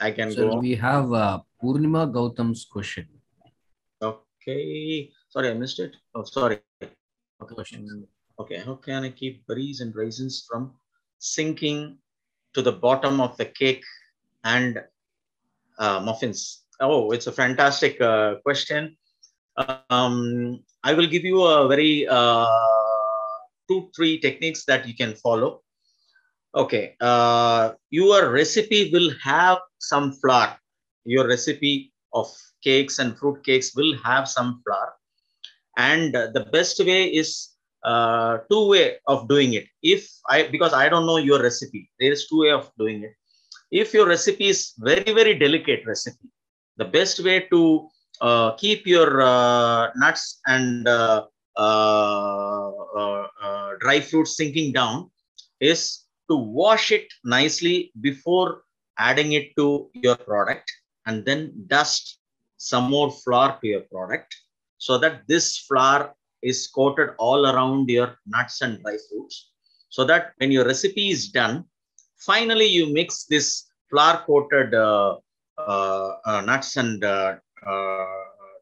I can So go? we have uh, Purnima Gautam's question. Okay, sorry, I missed it. Oh, sorry. Okay. Questions. Mm, Okay, how can I keep berries and raisins from sinking to the bottom of the cake and uh, muffins? Oh, it's a fantastic uh, question. Um, I will give you a very uh, two, three techniques that you can follow. Okay, uh, your recipe will have some flour. Your recipe of cakes and fruit cakes will have some flour. And the best way is uh, two way of doing it. If I, because I don't know your recipe, there is two way of doing it. If your recipe is very, very delicate recipe, the best way to uh, keep your uh, nuts and uh, uh, dry fruits sinking down is to wash it nicely before adding it to your product and then dust some more flour to your product so that this flour is coated all around your nuts and dry fruits. So that when your recipe is done finally you mix this flour coated uh, uh, nuts and uh,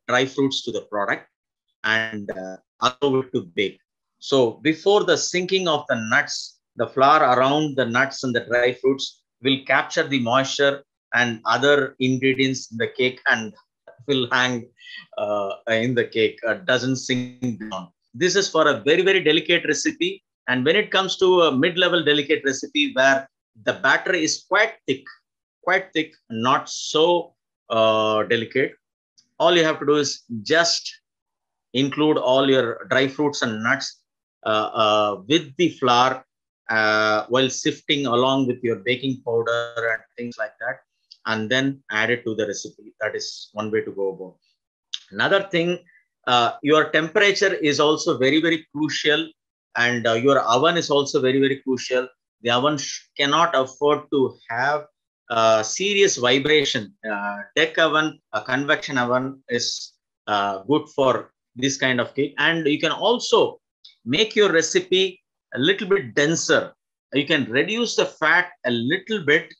dry fruits to the product and uh, allow it to bake so before the sinking of the nuts the flour around the nuts and the dry fruits will capture the moisture and other ingredients in the cake and will hang uh, in the cake, uh, doesn't sink down. This is for a very, very delicate recipe. And when it comes to a mid-level delicate recipe where the batter is quite thick, quite thick, not so uh, delicate, all you have to do is just include all your dry fruits and nuts uh, uh, with the flour uh, while sifting along with your baking powder and things like that. and then add it to the recipe. That is one way to go about. Another thing, uh, your temperature is also very, very crucial and uh, your oven is also very, very crucial. The oven cannot afford to have uh, serious vibration. Uh, deck oven, a convection oven is uh, good for this kind of cake. And you can also make your recipe a little bit denser. You can reduce the fat a little bit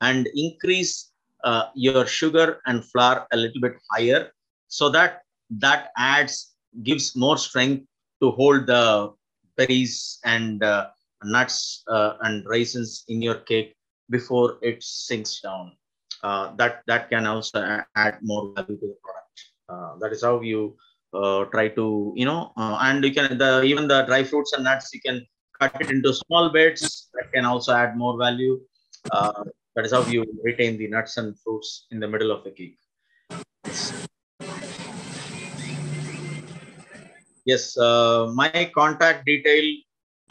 and increase uh, your sugar and flour a little bit higher so that that adds gives more strength to hold the berries and uh, nuts uh, and raisins in your cake before it sinks down. Uh, that that can also add more value to the product. Uh, that is how you uh, try to you know, uh, and you can the even the dry fruits and nuts you can cut it into small bits. That can also add more value. that is how you retain the nuts and fruits in the middle of the cake. Yes, my contact detail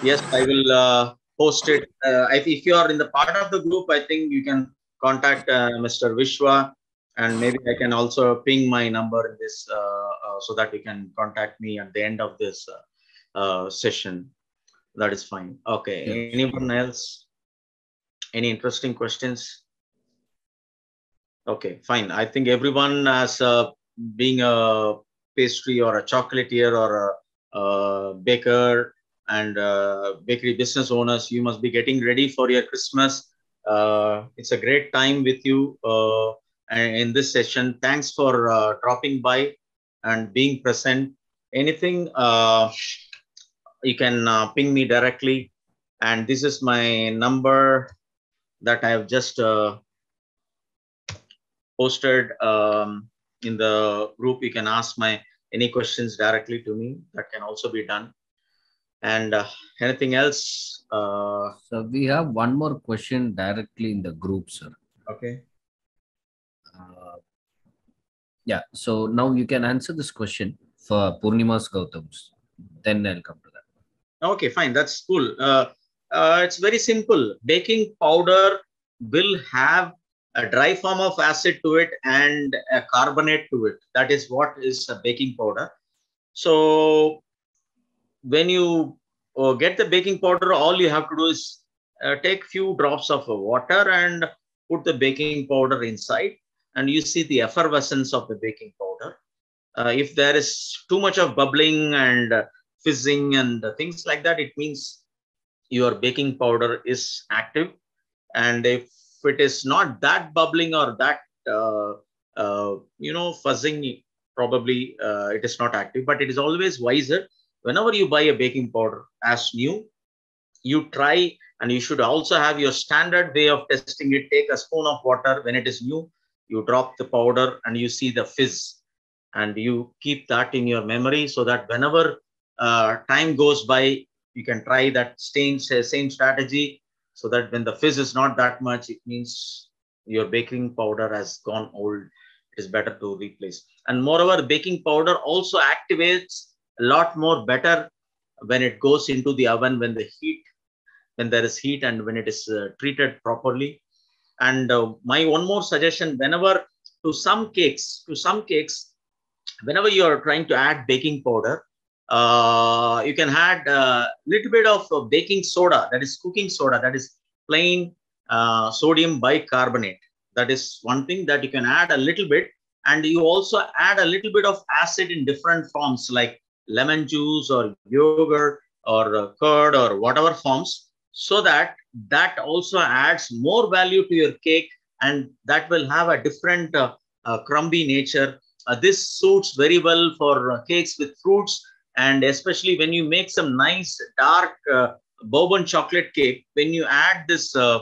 yes i will uh, post it. Uh, if you are in the part of the group i think you can contact uh, mr vishwa and maybe i can also ping my number in this uh, uh, so that you can contact me at the end of this uh, session. That is fine. Okay anyone else? Any interesting questions? Okay fine. I think everyone as being a pastry or a chocolatier or a, a baker and uh, bakery business owners, you must be getting ready for your Christmas. Uh, it's a great time with you uh, in this session. Thanks for uh, dropping by and being present. Anything uh, you can uh, ping me directly. And this is my number that I have just posted um, in the group. You can ask my any questions directly to me. That can also be done. And uh, anything else? Uh, so we have one more question directly in the group, sir. Okay. Uh, yeah. So now you can answer this question for Purnima's Gautams. Then I'll come to that. Okay, fine. That's cool. Uh, uh, it's very simple. Baking powder will have a dry form of acid to it and a carbonate to it. That is what is a baking powder. So when you uh, get the baking powder, all you have to do is uh, take few drops of water and put the baking powder inside and you see the effervescence of the baking powder. Uh, if there is too much of bubbling and fizzing and things like that, it means your baking powder is active. And if it is not that bubbling or that, uh, uh, you know, fuzzing, probably uh, it is not active, but it is always wiser whenever you buy a baking powder as new, you try and you should also have your standard way of testing it. Take a spoon of water when it is new, you drop the powder and you see the fizz. And you keep that in your memory so that whenever uh, time goes by, you can try that same, same strategy so that when the fizz is not that much, it means your baking powder has gone old. It is better to replace. And moreover, baking powder also activates a lot more better when it goes into the oven when the heat when there is heat and when it is uh, treated properly. And uh, my one more suggestion whenever to some cakes to some cakes whenever you are trying to add baking powder uh, you can add a uh, little bit of uh, baking soda that is cooking soda that is plain uh, sodium bicarbonate. That is one thing that you can add a little bit. And you also add a little bit of acid in different forms like lemon juice or yogurt or curd or whatever forms so that that also adds more value to your cake and that will have a different uh, uh, crumbly nature. Uh, this suits very well for uh, cakes with fruits and especially when you make some nice dark uh, bourbon chocolate cake, when you add this uh,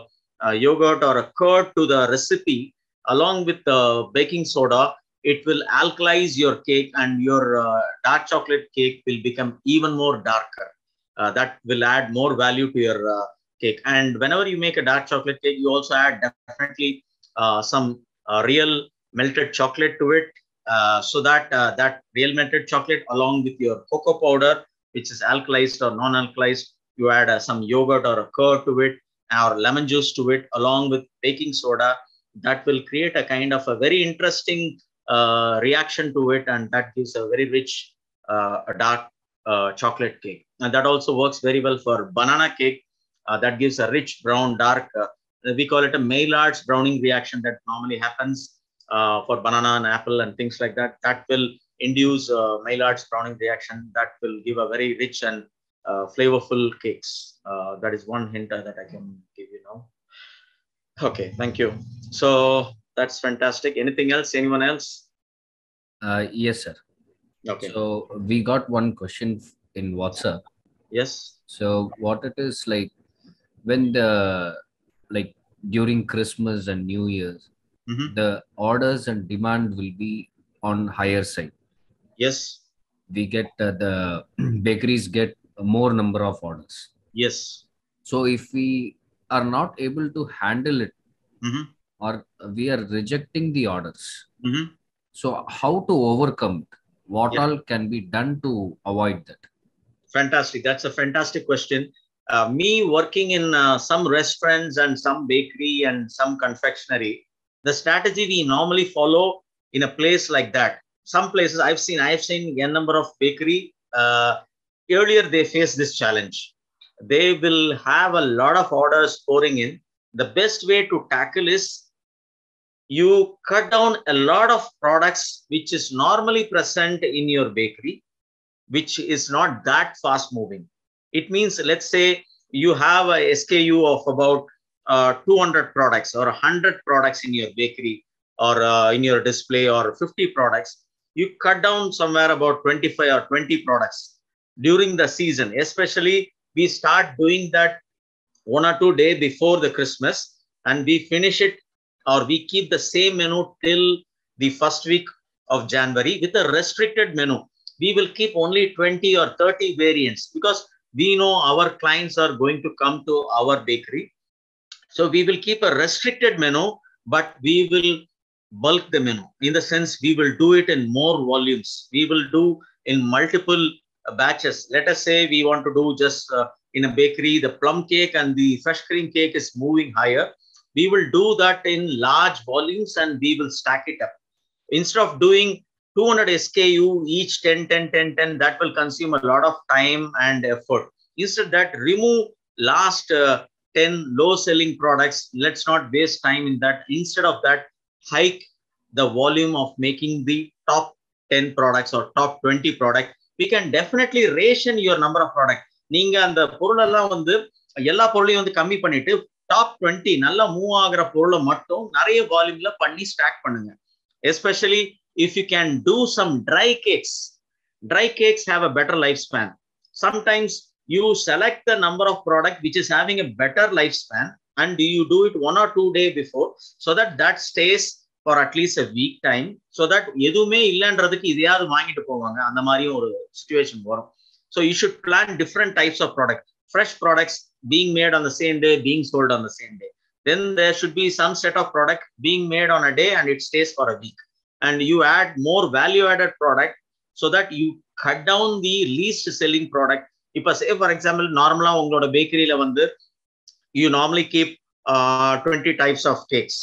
yogurt or a curd to the recipe along with the baking soda, it will alkalize your cake and your uh, dark chocolate cake will become even more darker. Uh, that will add more value to your uh, cake. And whenever you make a dark chocolate cake, you also add definitely uh, some uh, real melted chocolate to it. Uh, so that that real melted chocolate along with your cocoa powder, which is alkalized or non-alkalized, you add some yogurt or a curd to it or lemon juice to it along with baking soda that will create a kind of a very interesting uh, reaction to it, and that gives a very rich, uh, dark uh, chocolate cake. And that also works very well for banana cake. Uh, that gives a rich brown, dark. We call it a Maillard's browning reaction that normally happens for banana and apple and things like that. That will induce Maillard's browning reaction. That will give a very rich and flavorful cakes. that is one hint that I can give you now. Okay, thank you. So that's fantastic. Anything else? Anyone else? Uh, yes, sir. Okay. So we got one question in WhatsApp. Yes. So what it is like when the like during Christmas and New Year's, Mhm. the orders and demand will be on higher side. Yes. We get uh, the bakeries get more number of orders. Yes. So if we are not able to handle it Mhm. Or we are rejecting the orders, Mhm. so how to overcome it? What Yeah. all can be done to avoid that? Fantastic. That's a fantastic question. Uh, me working in uh, some restaurants and some bakery and some confectionery, the strategy we normally follow in a place like that. Some places I've seen, I've seen a number of bakery. Uh, earlier, they face this challenge. They will have a lot of orders pouring in. The best way to tackle is you cut down a lot of products which is normally present in your bakery which is not that fast moving. It means, let's say you have a SKU of about uh, 200 products or 100 products in your bakery or uh, in your display or 50 products. You cut down somewhere about 25 or 20 products during the season. Especially, we start doing that one or two days before the Christmas and we finish it or we keep the same menu till the first week of January with a restricted menu we will keep only 20 or 30 variants because we know our clients are going to come to our bakery. So we will keep a restricted menu, but we will bulk the menu in the sense we will do it in more volumes. We will do in multiple batches. Let us say we want to do just uh, in a bakery, the plum cake and the fresh cream cake is moving higher We will do that in large volumes and we will stack it up. Instead of doing 200 SKU, each 10, 10, 10, 10, that will consume a lot of time and effort. Instead that, remove last uh, 10 low selling products. Let's not waste time in that. Instead of that, hike the volume of making the top 10 products or top 20 product. We can definitely ration your number of product. நீங்க அந்த பொருளெல்லாம் வந்து எல்லா பொருளையும் வந்து கம்மி பண்ணிட்டு top twenty நல்லா மூவ் ஆகிற பொருளை மட்டும் நிறைய வால்யூம்ல பண்ணி ஸ்டாக் பண்ணுங்க. Especially if you can do some dry cakes dry cakes have a better life span sometimes you select the number of product which is having a better life span and you do it one or two day before so that that stays for at least a week time so that எதுவுமே இல்லைன்றதுக்கு இதையாவது வாங்கிட்டு போவாங்க. அந்த மாதிரியும் ஒரு situation வரும். So you should plan different types of product fresh products being made on the same day being sold on the same day then there should be some set of product being made on a day and it stays for a week and you add more value added product so that you cut down the least selling product இப்போ say for example நார்மலா உங்களோட பேக்கரியில வந்து you normally keep uh, 20 types of cakes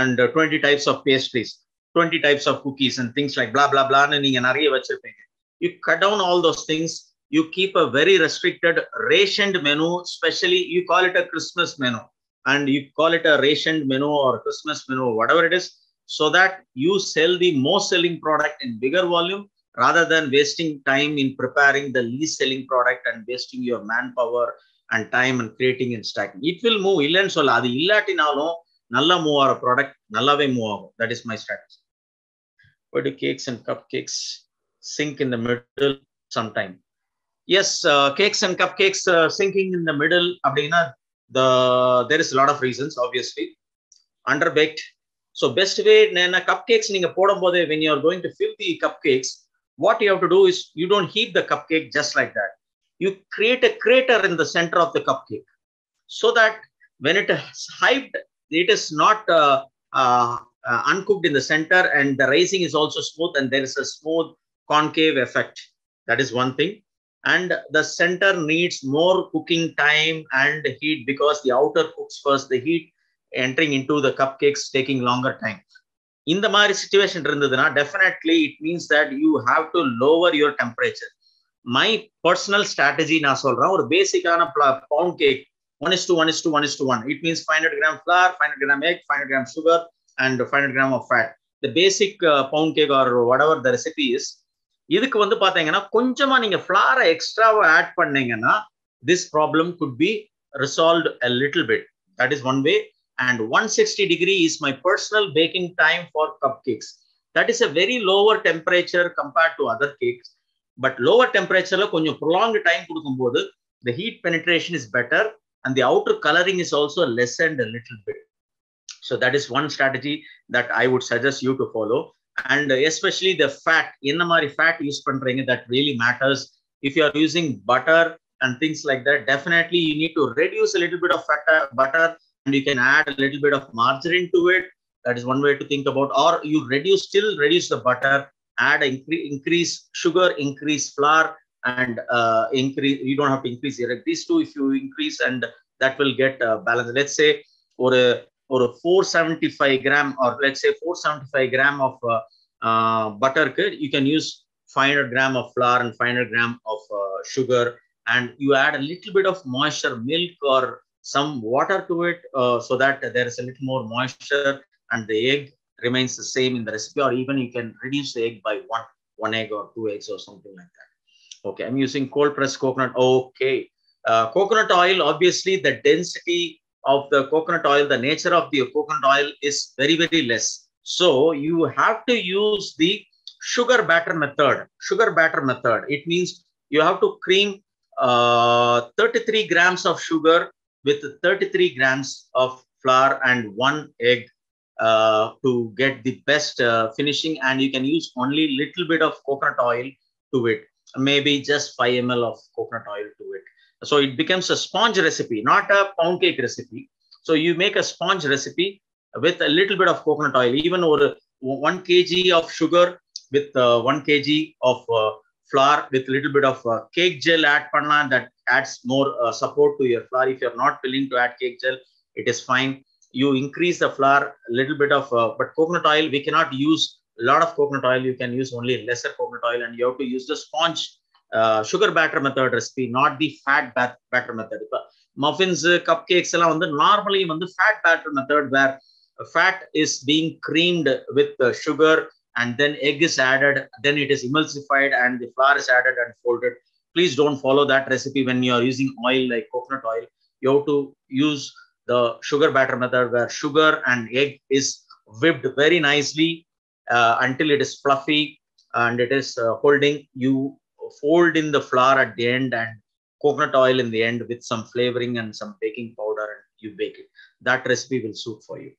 and uh, 20 types of pastries 20 types of cookies and things like blah blah blah னு நீங்க நிறைய வச்சிருப்பீங்க you cut down all those things you keep a very restricted rationed menu especially you call it a christmas menu and you call it a rationed menu or christmas menu whatever it is so that you sell the most selling product in bigger volume rather than wasting time in preparing the least selling product and wasting your manpower and time and creating and stacking. It will move. இல்லைன்னு சொல்ல அது இல்லாட்டினாலும் நல்லா move ஆகிற product நல்லாவே move ஆகும் that is my strategy but cakes and cup cakes sink in the middle sometime S cakes and cup cakes singing in the middle அப்படின்னா the there is a lot of reasons obviously underbaked so best way என்ன cupcakes நீங்க போடும்போது when you are going to fill the cupcakes what you have to do is you don't heat the cupcake just like that you create a crater in the center of the cupcake so that when it is hyped it is not uh, uh, uh, uncooked in the center and the raising is also smooth and there is a smooth concave effect that is one thing and the center needs more cooking time and heat because the outer cooks first the heat entering into the cupcakes taking longer time இந்த மாதிரி situation இருந்ததுன்னா definitely it means that you have to lower your temperature my personal strategy நான் சொல்றேன் ஒரு பேசிக்கான bound cake one is two one is two one is two one it means five hundred gram flower five hundred gram egg five hundred gram sugar and five hundred gram of fat the basic bound cake R what ever the recipe is இதுக்கு வந்து பார்த்தீங்கன்னா கொஞ்சமா நீங்க ஃபிளாரை எக்ஸ்ட்ராவா add பண்ணீங்கன்னா this problem could be resolve a little bit that is one way and one sixty degree is my personal baking time for cup cakes that is a very lower temperature compared to other cakes but lower டெம்பரேச்சர்ல கொஞ்சம் prolong time கொடுக்கும்போது the heat penetration is better and the outer colouring is also less and little bit so that is one strategy that I would suggest you to follow And especially the fat, என்ன மாதிரி fat use பண்றீங்க that really matters. If you are using butter and things like that, definitely you need to reduce a little bit of fat, butter and you can add a little bit of margarine to it. That is one way to think about, or you reduce, still reduce the butter, add increase, increase sugar, increase flour, and uh, increase, you don't have to increase here. These two, if you increase, and that will get uh, balanced. Let's say, or a, or a 475 gram, or let's say 475 gram of uh, uh, butter, you can use 500 gram of flour and 500 gram of uh, sugar, and you add a little bit of moisture, milk, or some water to it uh, so that there is a little more moisture and the egg remains the same in the recipe or even you can reduce the egg by one one egg or two eggs or something like that. Okay i'm using cold pressed coconut. Okay uh, coconut oil obviously the density of the coconut oil the nature of the coconut oil is very very less. So you have to use the sugar batter method. Sugar batter method. It means you have to cream uh, 33 grams of sugar with 33 grams of flour and one egg uh, to get the best uh, finishing. And you can use only little bit of coconut oil to it. Maybe just 5 ml of coconut oil to it so it becomes a sponge recipe not a pound cake recipe so you make a sponge recipe with a little bit of coconut oil even or 1 kg of sugar with uh, 1 kg of flour with a little bit of cake gel add panna that adds more uh, support to your flour. If you're not willing to add cake gel, it is fine. You increase the flour a little bit of, uh, but coconut oil, we cannot use a lot of coconut oil. You can use only lesser coconut oil and you have to use the sponge uh, sugar batter method recipe, not the fat bat batter method. Muffins, cupcakes, normally the fat batter method where fat is being creamed with sugar and then egg is added, then it is emulsified and the flour is added and folded please don't follow that recipe when you are using oil like coconut oil. You have to use the sugar batter method where sugar and egg is whipped very nicely uh, until it is fluffy and it is uh, holding. You fold in the flour at the end and coconut oil in the end with some flavoring and some baking powder and you bake it. That recipe will suit for you.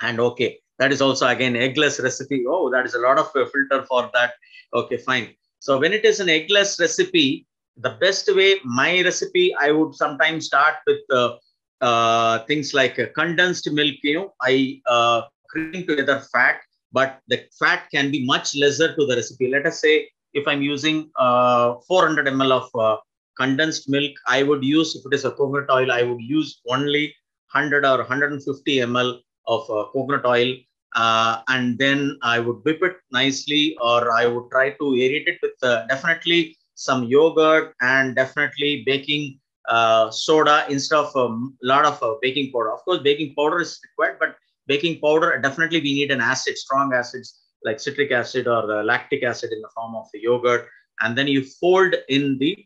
And okay, that is also again eggless recipe. Oh, that is a lot of filter for that. Okay, fine. So when it is an eggless recipe, the best way, my recipe, I would sometimes start with uh, uh, things like condensed milk. You know, I uh, cream together fat, but the fat can be much lesser to the recipe. Let us say if I'm using 400 ml of condensed milk, I would use, if it is a coconut oil, I would use only 100 or 150 ml of coconut oil uh, and then I would whip it nicely, or I would try to aerate it with uh, definitely some yogurt and definitely baking uh, soda instead of a um, lot of baking powder. Of course, baking powder is required, but baking powder definitely we need an acid, strong acids like citric acid or lactic acid in the form of the yogurt, and then you fold in the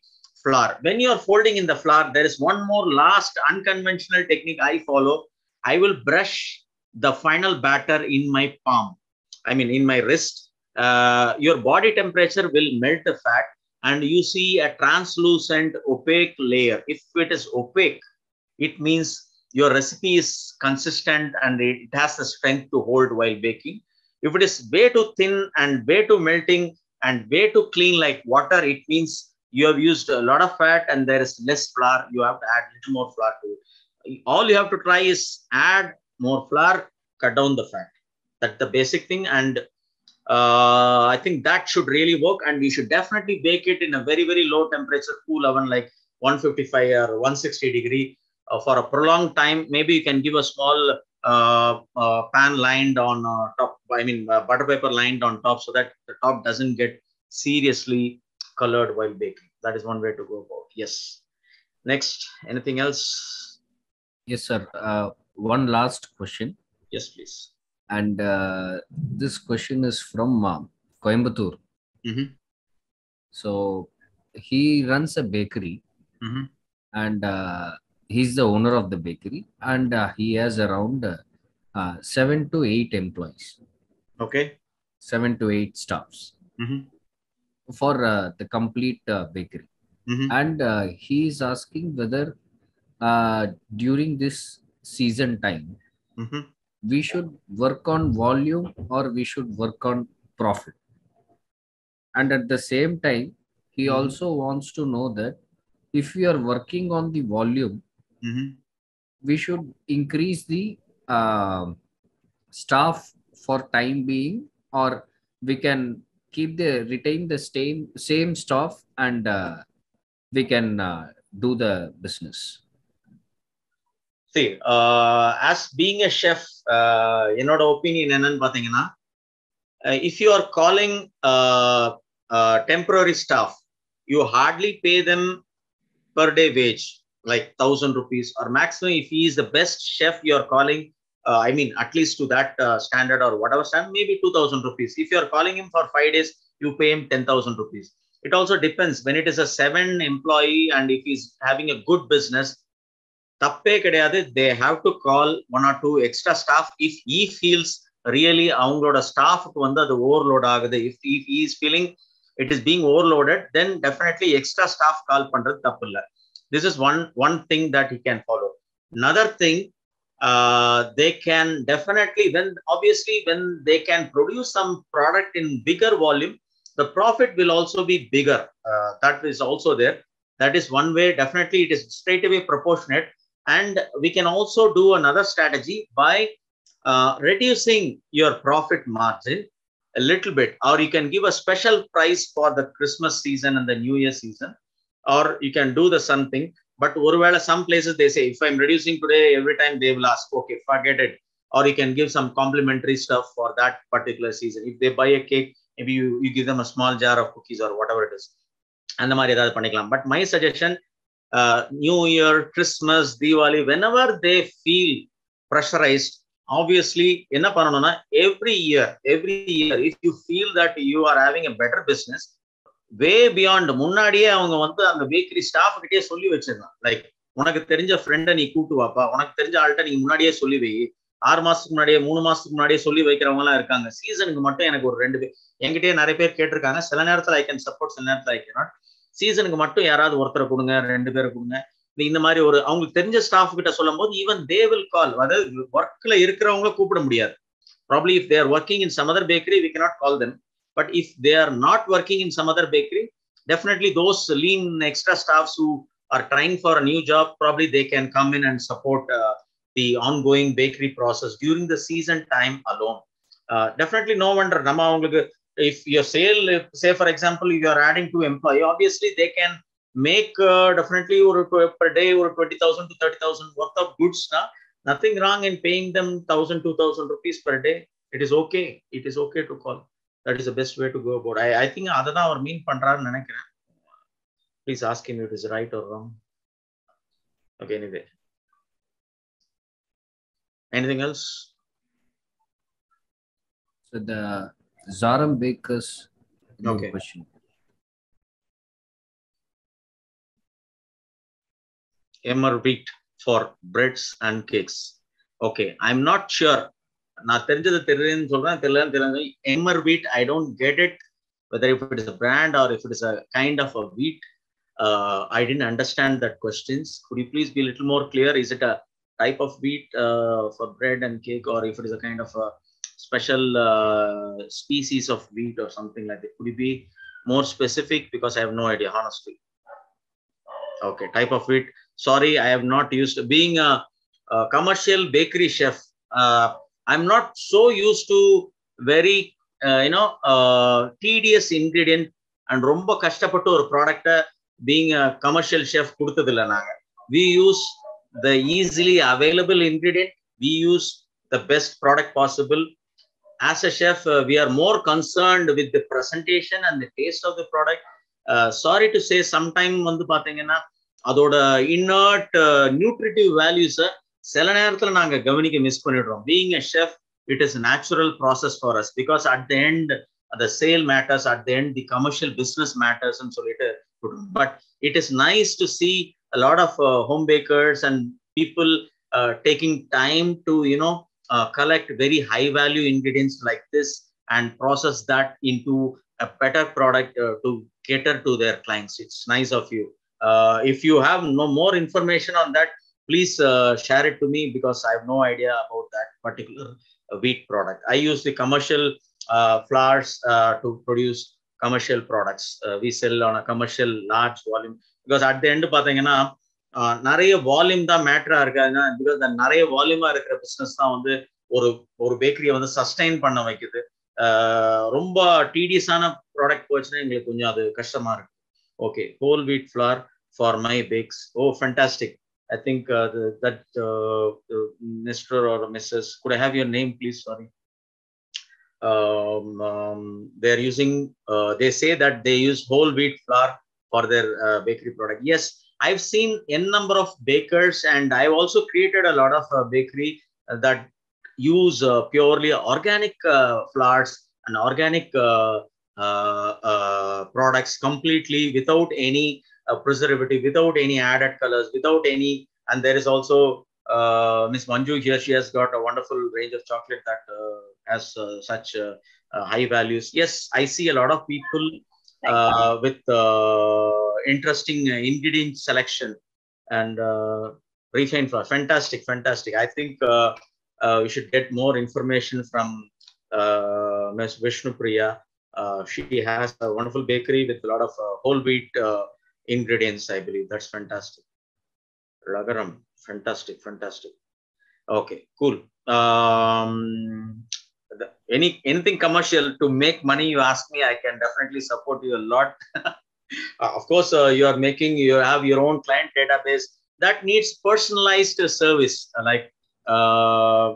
flour. When you are folding in the flour, there is one more last unconventional technique I follow. I will brush the final batter in my palm, I mean, in my wrist. Uh, your body temperature will melt the fat and you see a translucent opaque layer. If it is opaque, it means your recipe is consistent and it has the strength to hold while baking. If it is way too thin and way too melting and way too clean like water, it means you have used a lot of fat and there is less flour. You have to add a little more flour to it. All you have to try is add more flour, cut down the fat. That's the basic thing. And uh, I think that should really work. And we should definitely bake it in a very, very low temperature, cool oven, like 155 or 160 degree uh, for a prolonged time. Maybe you can give a small pan lined on uh, top. I mean, uh, butter paper lined on top, so that the top doesn't get seriously colored while baking. That is one way to go about. Yes. Next, anything else? Yes, sir. Uh, one last question, Yes, please. and uh, this question is from uh, Coimbatore. Mhm. So he runs a bakery, Mhm. and uh, he's the owner of the bakery, and uh, he has around uh, uh, seven to eight employees, Okay. seven to eight staffs Mhm. for uh, the complete uh, bakery. Mhm. and uh, he is asking whether uh, during this season time Mhm. we should work on volume or we should work on profit and at the same time he Mhm. also wants to know that if we are working on the volume Mhm. we should increase the uh, staff for time being or we can keep the retain the same same staff and uh, we can uh, do the business See, uh, as being a chef, uh, என்னோட opinion என்னன்னு பாத்தீங்கன்னா if you are calling uh, uh, temporary staff, you hardly pay them per day wage, like thousand rupees or maximum. If he is the best chef, you are calling. Uh, I mean, at least to that uh, standard or whatever standard, maybe two thousand rupees. If you are calling him for five days, you pay him ten thousand rupees. It also depends when it is a seven employee and if he's having a good business, தப்பே கிடையாது they have to call one or two extra staff if he feels really அவங்களோட ஸ்டாஃப்க்கு வந்து அது overload ஆகுது if if is feeling it is being overloaded then definitely extra staff call பண்றது தப்பு இல்லை this is one, one thing that he can follow. Another thing, uh, they can definitely, when obviously when they can produce some product in bigger volume, the profit will also be bigger. Uh, that is also there. That is one way. Definitely, it is straight away proportionate. And we can also do another strategy by uh, reducing your profit margin a little bit, or you can give a special price for the Christmas season and the New Year season or you can do the something but ஒருவேளை some places they say if i'm reducing today every time they will ask okay forget it or you can give some complimentary stuff for that particular season if they buy a cake maybe you, you give them a small jar of cookies or whatever it is அந்த மாதிரி ஏதாவது பண்ணிக்கலாம் but my suggestion new year Christmas Deepavali when ever they feel pressurised obviously என்ன பண்ணணும்னா every year every year if you feel that you are having a better business Way beyond முன்னாடியே அவங்க வந்து அந்த பேக்கரி ஸ்டாஃப் கிட்டே சொல்லி வச்சிருந்தான். லைக் உனக்கு தெரிஞ்ச ஃப்ரெண்டை நீ கூட்டு வாப்பா. உனக்கு தெரிஞ்ச ஆள்கிட்ட நீங்க முன்னாடியே சொல்லி வை. ஆறு மாசத்துக்கு முன்னாடியே மூணு மாசத்துக்கு முன்னாடியே சொல்லி வைக்கிறவங்க எல்லாம் இருக்காங்க சீசனுக்கு மட்டும் எனக்கு ஒரு ரெண்டு பேர் என்கிட்டயே நிறைய பேர் கேட்டிருக்காங்க. சில நேரத்துல ஐ கேன் சப்போர்ட் சில நேரத்துல ஐ கேனாட் சீசனுக்கு மட்டும் யாராவது ஒருத்தரை கொடுங்க ரெண்டு பேரை கொடுங்க. இந்த மாதிரி ஒரு அவங்களுக்கு தெரிஞ்ச ஸ்டாஃப் கிட்ட சொல்லும் போது ஈவன் தே வில் கால் அதாவது ஒர்க்ல இருக்கிறவங்கள கூப்பிட முடியாது. Probably if they're working in some other bakery we cannot call them but if they are not working in some other bakery definitely those lean extra staffs who are trying for a new job probably they can come in and support uh, the ongoing bakery process during the season time alone uh, definitely no wonder நம்ம அவங்களுக்கு if your sale say for example you are adding to employee obviously they can make uh, definitely or per day or 20000 to 30000 worth of goods na nothing wrong in paying them 1000 2000 rupees per day it is okay it is okay to call that is the best way to go about i i think adha avar mean pandraru nenikiren please ask him if it is right or wrong. Okay anyway. Anything else? So the zaram baker's okay. question. emmer wheat for breads and cakes. Okay, I'm not sure. நான் தெரிஞ்சது தெரியுதுன்னு சொல்றேன் தெரியலன்னு தெரியல எம்மர் வீட் I don't get it whether if it is a brand or if it is a kind of a wheat I didn't understand that questions could you please be little more clear is it a type of wheat uh, for bread and cake or if it is a kind of a special uh, species of wheat or something like that could you be more specific because i have no idea honestly okay type of wheat sorry i have not used being a, a commercial bakery chef uh, i'm not so used to very uh, you know uh, tedious ingredient and ரொம்ப கஷ்டப்பட்டு ஒரு ப்ராடக்டை being a commercial chef கொடுத்ததில்ல நாங்க we use the easily available ingredient we use the best product possible. As a chef, uh, we are more concerned with the presentation and the taste of the product. Uh, sorry to say, sometime வந்து பாத்தீங்கன்னா அதோட inert nutritive வேல்யூஸை சில நேரத்தில் நாங்கள் கவனிக்க miss பண்ணிடுறோம் being a chef it is natural process for us because at the end the sale matters at the end the commercial business matters and so later but it is nice to see a lot of uh, home bakers and people uh, taking time to you know uh, collect very high value ingredients like this and process that into a better product to cater to their clients it's nice of you if you have no more information on that please uh, share it to me because i have no idea about that particular wheat product i use the commercial uh, flours uh, to produce commercial products. Uh, we sell on a commercial large volume because at the end பார்த்தீங்கன்னா நிறைய volume தான் மேட்டரா இருக்காதுன்னா because நிறைய வால்யூமா இருக்கிற business தான் வந்து ஒரு ஒரு பேக்கரியை வந்து சஸ்டைன் பண்ண வைக்குது ரொம்ப டீடியஸான ப்ராடக்ட் போச்சுன்னா எங்களுக்கு கொஞ்சம் அது கஷ்டமா இருக்கு okay whole wheat flour for my bakes oh fantastic I think uh, the, that uh, Mr. or Mrs. Could I have your name, please? Sorry. Um, um, they're using, uh, they say that they use whole wheat flour for their uh, bakery product. Yes, I've seen n number of bakers, and I've also created a lot of uh, bakery that use purely organic flours and organic products completely without any preservative, without any added colors, without any, and there is also uh, Miss Manju here, she has got a wonderful range of chocolate that uh, has uh, such uh, uh, high values. Yes, I see a lot of people uh, with interesting ingredient selection and refined flour. Fantastic, fantastic. I think we should get more information from Ms. Vishnu Priya. she has a wonderful bakery with a lot of whole wheat ingredients, I believe. That's fantastic. Ragaram fantastic fantastic okay cool um the, any anything commercial to make money you ask me i can definitely support you a lot uh, of course uh, you are making you have your own client database that needs personalized service like uh,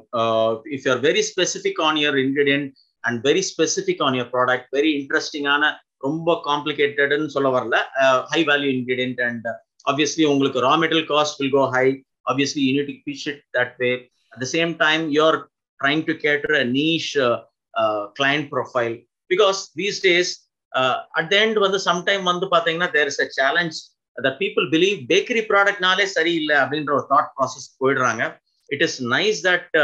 if you're very specific on your ingredient and very specific on your product very interesting ஆன ரொம்ப காம்ப்ளிகேட்டட்னு சொல்ல வரல. High value ingredient and obviously உங்களுக்கு raw material cost will go high obviously you need it that way at the same time you're trying to cater a niche client profile because these days at the end வந்து sometime வந்து பார்த்தீங்கன்னா there is a challenge the people believe bakery ப்ராடக்ட்னாலே சரியில்லை அப்படின்ற ஒரு thought process போயிடுறாங்க. It is nice that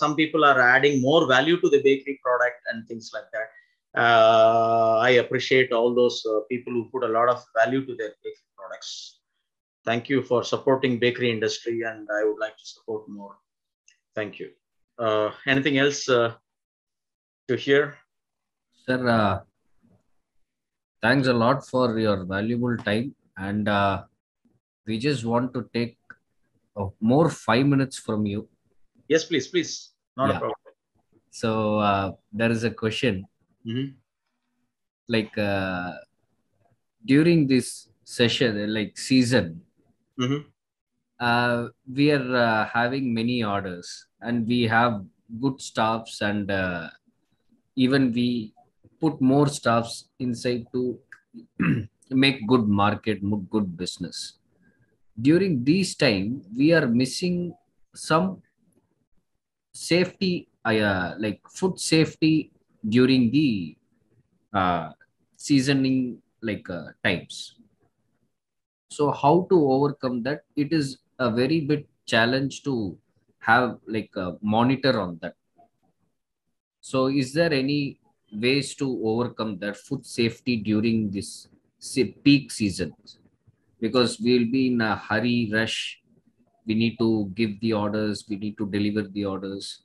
some people are adding more value to the bakery product and things like that i appreciate all those uh, people who put a lot of value to their bakery products. Thank you for supporting bakery industry and i would like to support more. Thank you. Uh, anything else uh, to hear? Sir uh, thanks a lot for your valuable time and uh, we just want to take uh, more five minutes from you. Yes please please. Not Yeah. a problem. So uh, there is a question Mhm. like uh, during this session like season Mhm. uh, we are uh, having many orders and we have good staffs and uh, even we put more staffs inside to make good market good business during this time we are missing some safety uh, like food safety during the uh, seasoning like uh, times. So how to overcome that? It is a very big challenge to have like a monitor on that. So is there any ways to overcome that food safety during this peak season? Because we'll be in a hurry rush. We need to give the orders. We need to deliver the orders.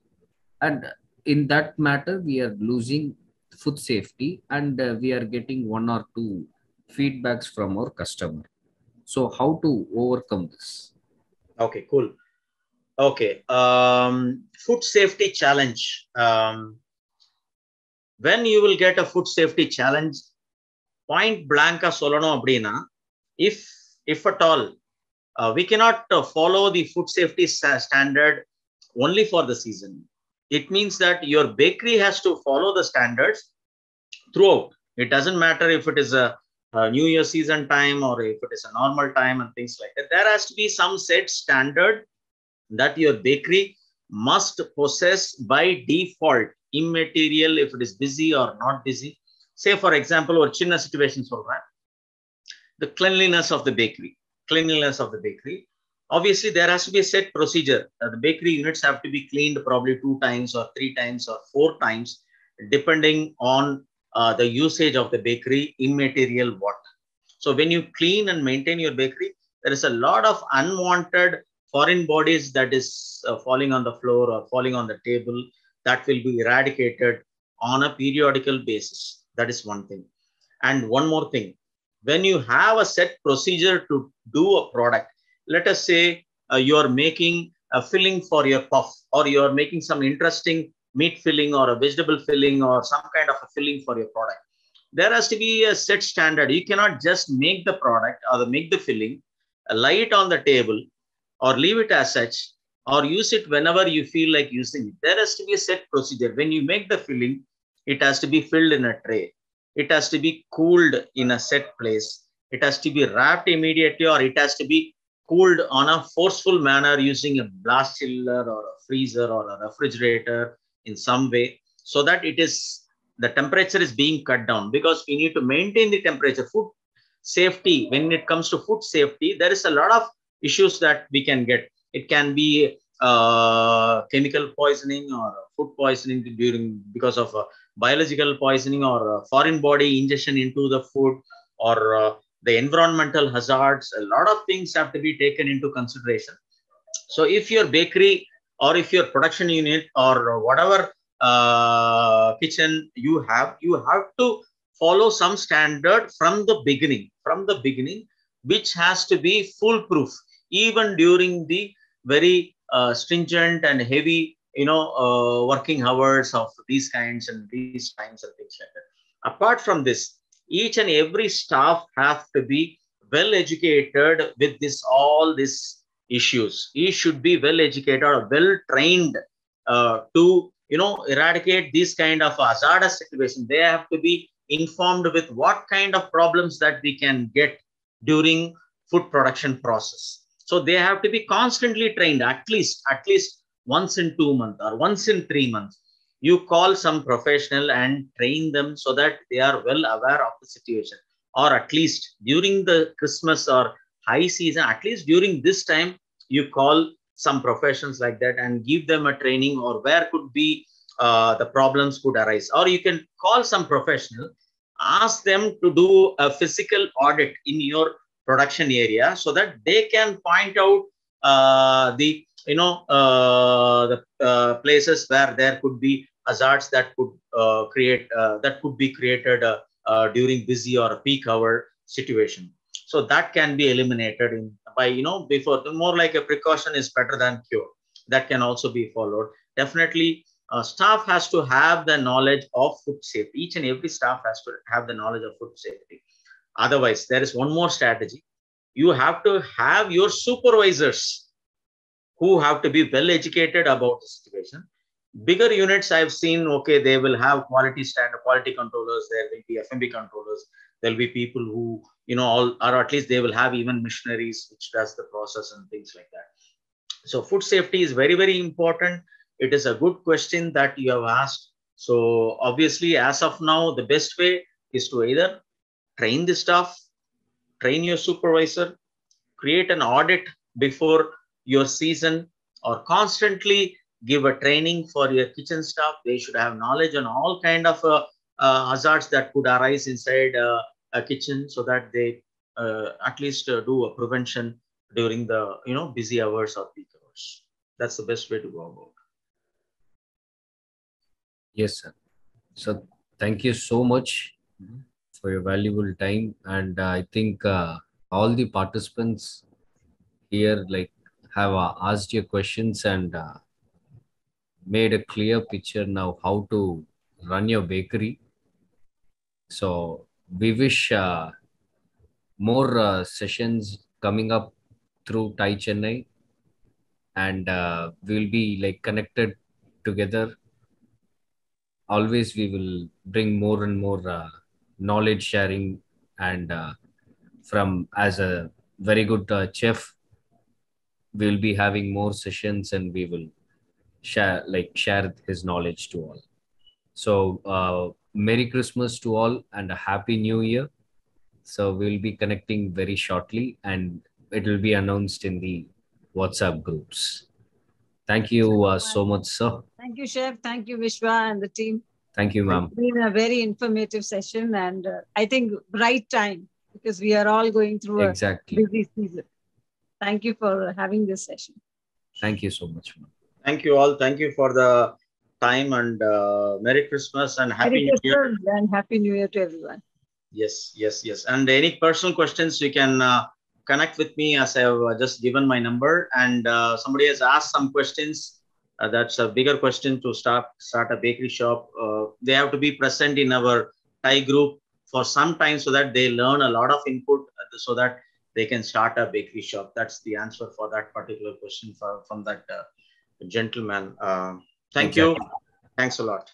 And in that matter we are losing food safety and uh, we are getting one or two feedbacks from our customer so how to overcome this okay cool okay um food safety challenge um when you will get a food safety challenge point blank சொல்லணும் அப்படின்னா if if at all uh, we cannot uh, follow the food safety sta- standard only for the season. it means that your bakery has to follow the standards throughout. It doesn't matter if it is a, a, New Year season time or if it is a normal time and things like that. There has to be some set standard that your bakery must possess by default, immaterial if it is busy or not busy. Say, for example, or chinna situation, the cleanliness of the bakery. Cleanliness of the bakery. Obviously, there has to be a set procedure. Uh, the bakery units have to be cleaned probably two times or three times or four times, depending on uh, the usage of the bakery immaterial what. So when you clean and maintain your bakery, there is a lot of unwanted foreign bodies that is uh, falling on the floor or falling on the table that will be eradicated on a periodical basis. That is one thing. And one more thing, when you have a set procedure to do a product, let us say uh, you are making a filling for your puff or you are making some interesting meat filling or a vegetable filling or some kind of a filling for your product. There has to be a set standard. You cannot just make the product or make the filling, uh, lay it on the table or leave it as such or use it whenever you feel like using it. There has to be a set procedure. When you make the filling, it has to be filled in a tray it has to be cooled in a set place. It has to be wrapped immediately, or it has to be cooled on a forceful manner using a blast chiller or a freezer or a refrigerator in some way, so that it is the temperature is being cut down because we need to maintain the temperature. Food safety, when it comes to food safety, there is a lot of issues that we can get. It can be uh, chemical poisoning or food poisoning during because of uh, biological poisoning or uh, foreign body ingestion into the food or uh, the environmental hazards a lot of things have to be taken into consideration so if your bakery or if your production unit or whatever uh, kitchen you have you have to follow some standard from the beginning from the beginning which has to be foolproof even during the very uh, stringent and heavy you know, uh, working hours of these kinds and these times and things like that. Apart from this, each and every staff have to be well educated with this all these issues. He should be well educated or well trained uh, to you know eradicate these kind of hazardous situation. They have to be informed with what kind of problems that we can get during food production process. So they have to be constantly trained at least at least once in two months or once in three months. You call some professional and train them so that they are well aware of the situation. Or at least during the Christmas or high season, at least during this time, you call some professions like that and give them a training or where could be uh, the problems could arise. Or you can call some professional, ask them to do a physical audit in your production area so that they can point out uh, the you know uh, the uh, places where there could be hazards that could uh, create uh, that could be created uh, uh, during busy or peak hour situation. So that can be eliminated in by you know before more like a precaution is better than cure. That can also be followed. Definitely uh, staff has to have the knowledge of food safety. Each and every staff has to have the knowledge of food safety. Otherwise there is one more strategy. You have to have your supervisors who have to be well educated about the situation. Bigger units I've seen, okay, they will have quality standard, quality controllers, there will be FMB controllers, there'll be people who, you know, all or at least they will have even missionaries which does the process and things like that. So food safety is very, very important. It is a good question that you have asked. So obviously, as of now, the best way is to either train the staff, train your supervisor, create an audit before your season or constantly give a training for your kitchen staff they should have knowledge on all kind of uh, uh, hazards that could arise inside uh, a kitchen so that they uh, at least uh, do a prevention during the you know busy hours or peak hours. That's the best way to go about. Yes sir. So thank you so much for your valuable time. And i think all the participants here like have uh, asked your questions and uh, made a clear picture now how to run your bakery. So we wish uh, more uh, sessions coming up through TiE Chennai and uh, we'll be like connected together. Always, we will bring more and more uh, knowledge sharing, and uh, from as a very good uh, chef, we'll be having more sessions, and we will share like share his knowledge to all. So, uh, Merry Christmas to all, and a Happy New Year. So we'll be connecting very shortly, and it will be announced in the WhatsApp groups. Thank you uh, so much, sir. Thank you, Chef. Thank you, Vishwa and the team. Thank you, ma'am. It's been a very informative session and uh, I think right time because we are all going through Exactly. a busy season. Thank you for having this session. Thank you so much, ma'am. Thank you all. Thank you for the time and uh, Merry Christmas and Happy Merry New Year. Christmas and Happy New Year to everyone. Yes, yes, yes. And any personal questions, you can uh, connect with me as I have uh, just given my number. And uh, somebody has asked some questions. Uh, that's a bigger question to start start a bakery shop. Uh, they have to be present in our TiE group for some time so that they learn a lot of input so that they can start a bakery shop. That's the answer for that particular question for, from that uh, gentleman. Uh, thank you. Thanks a lot.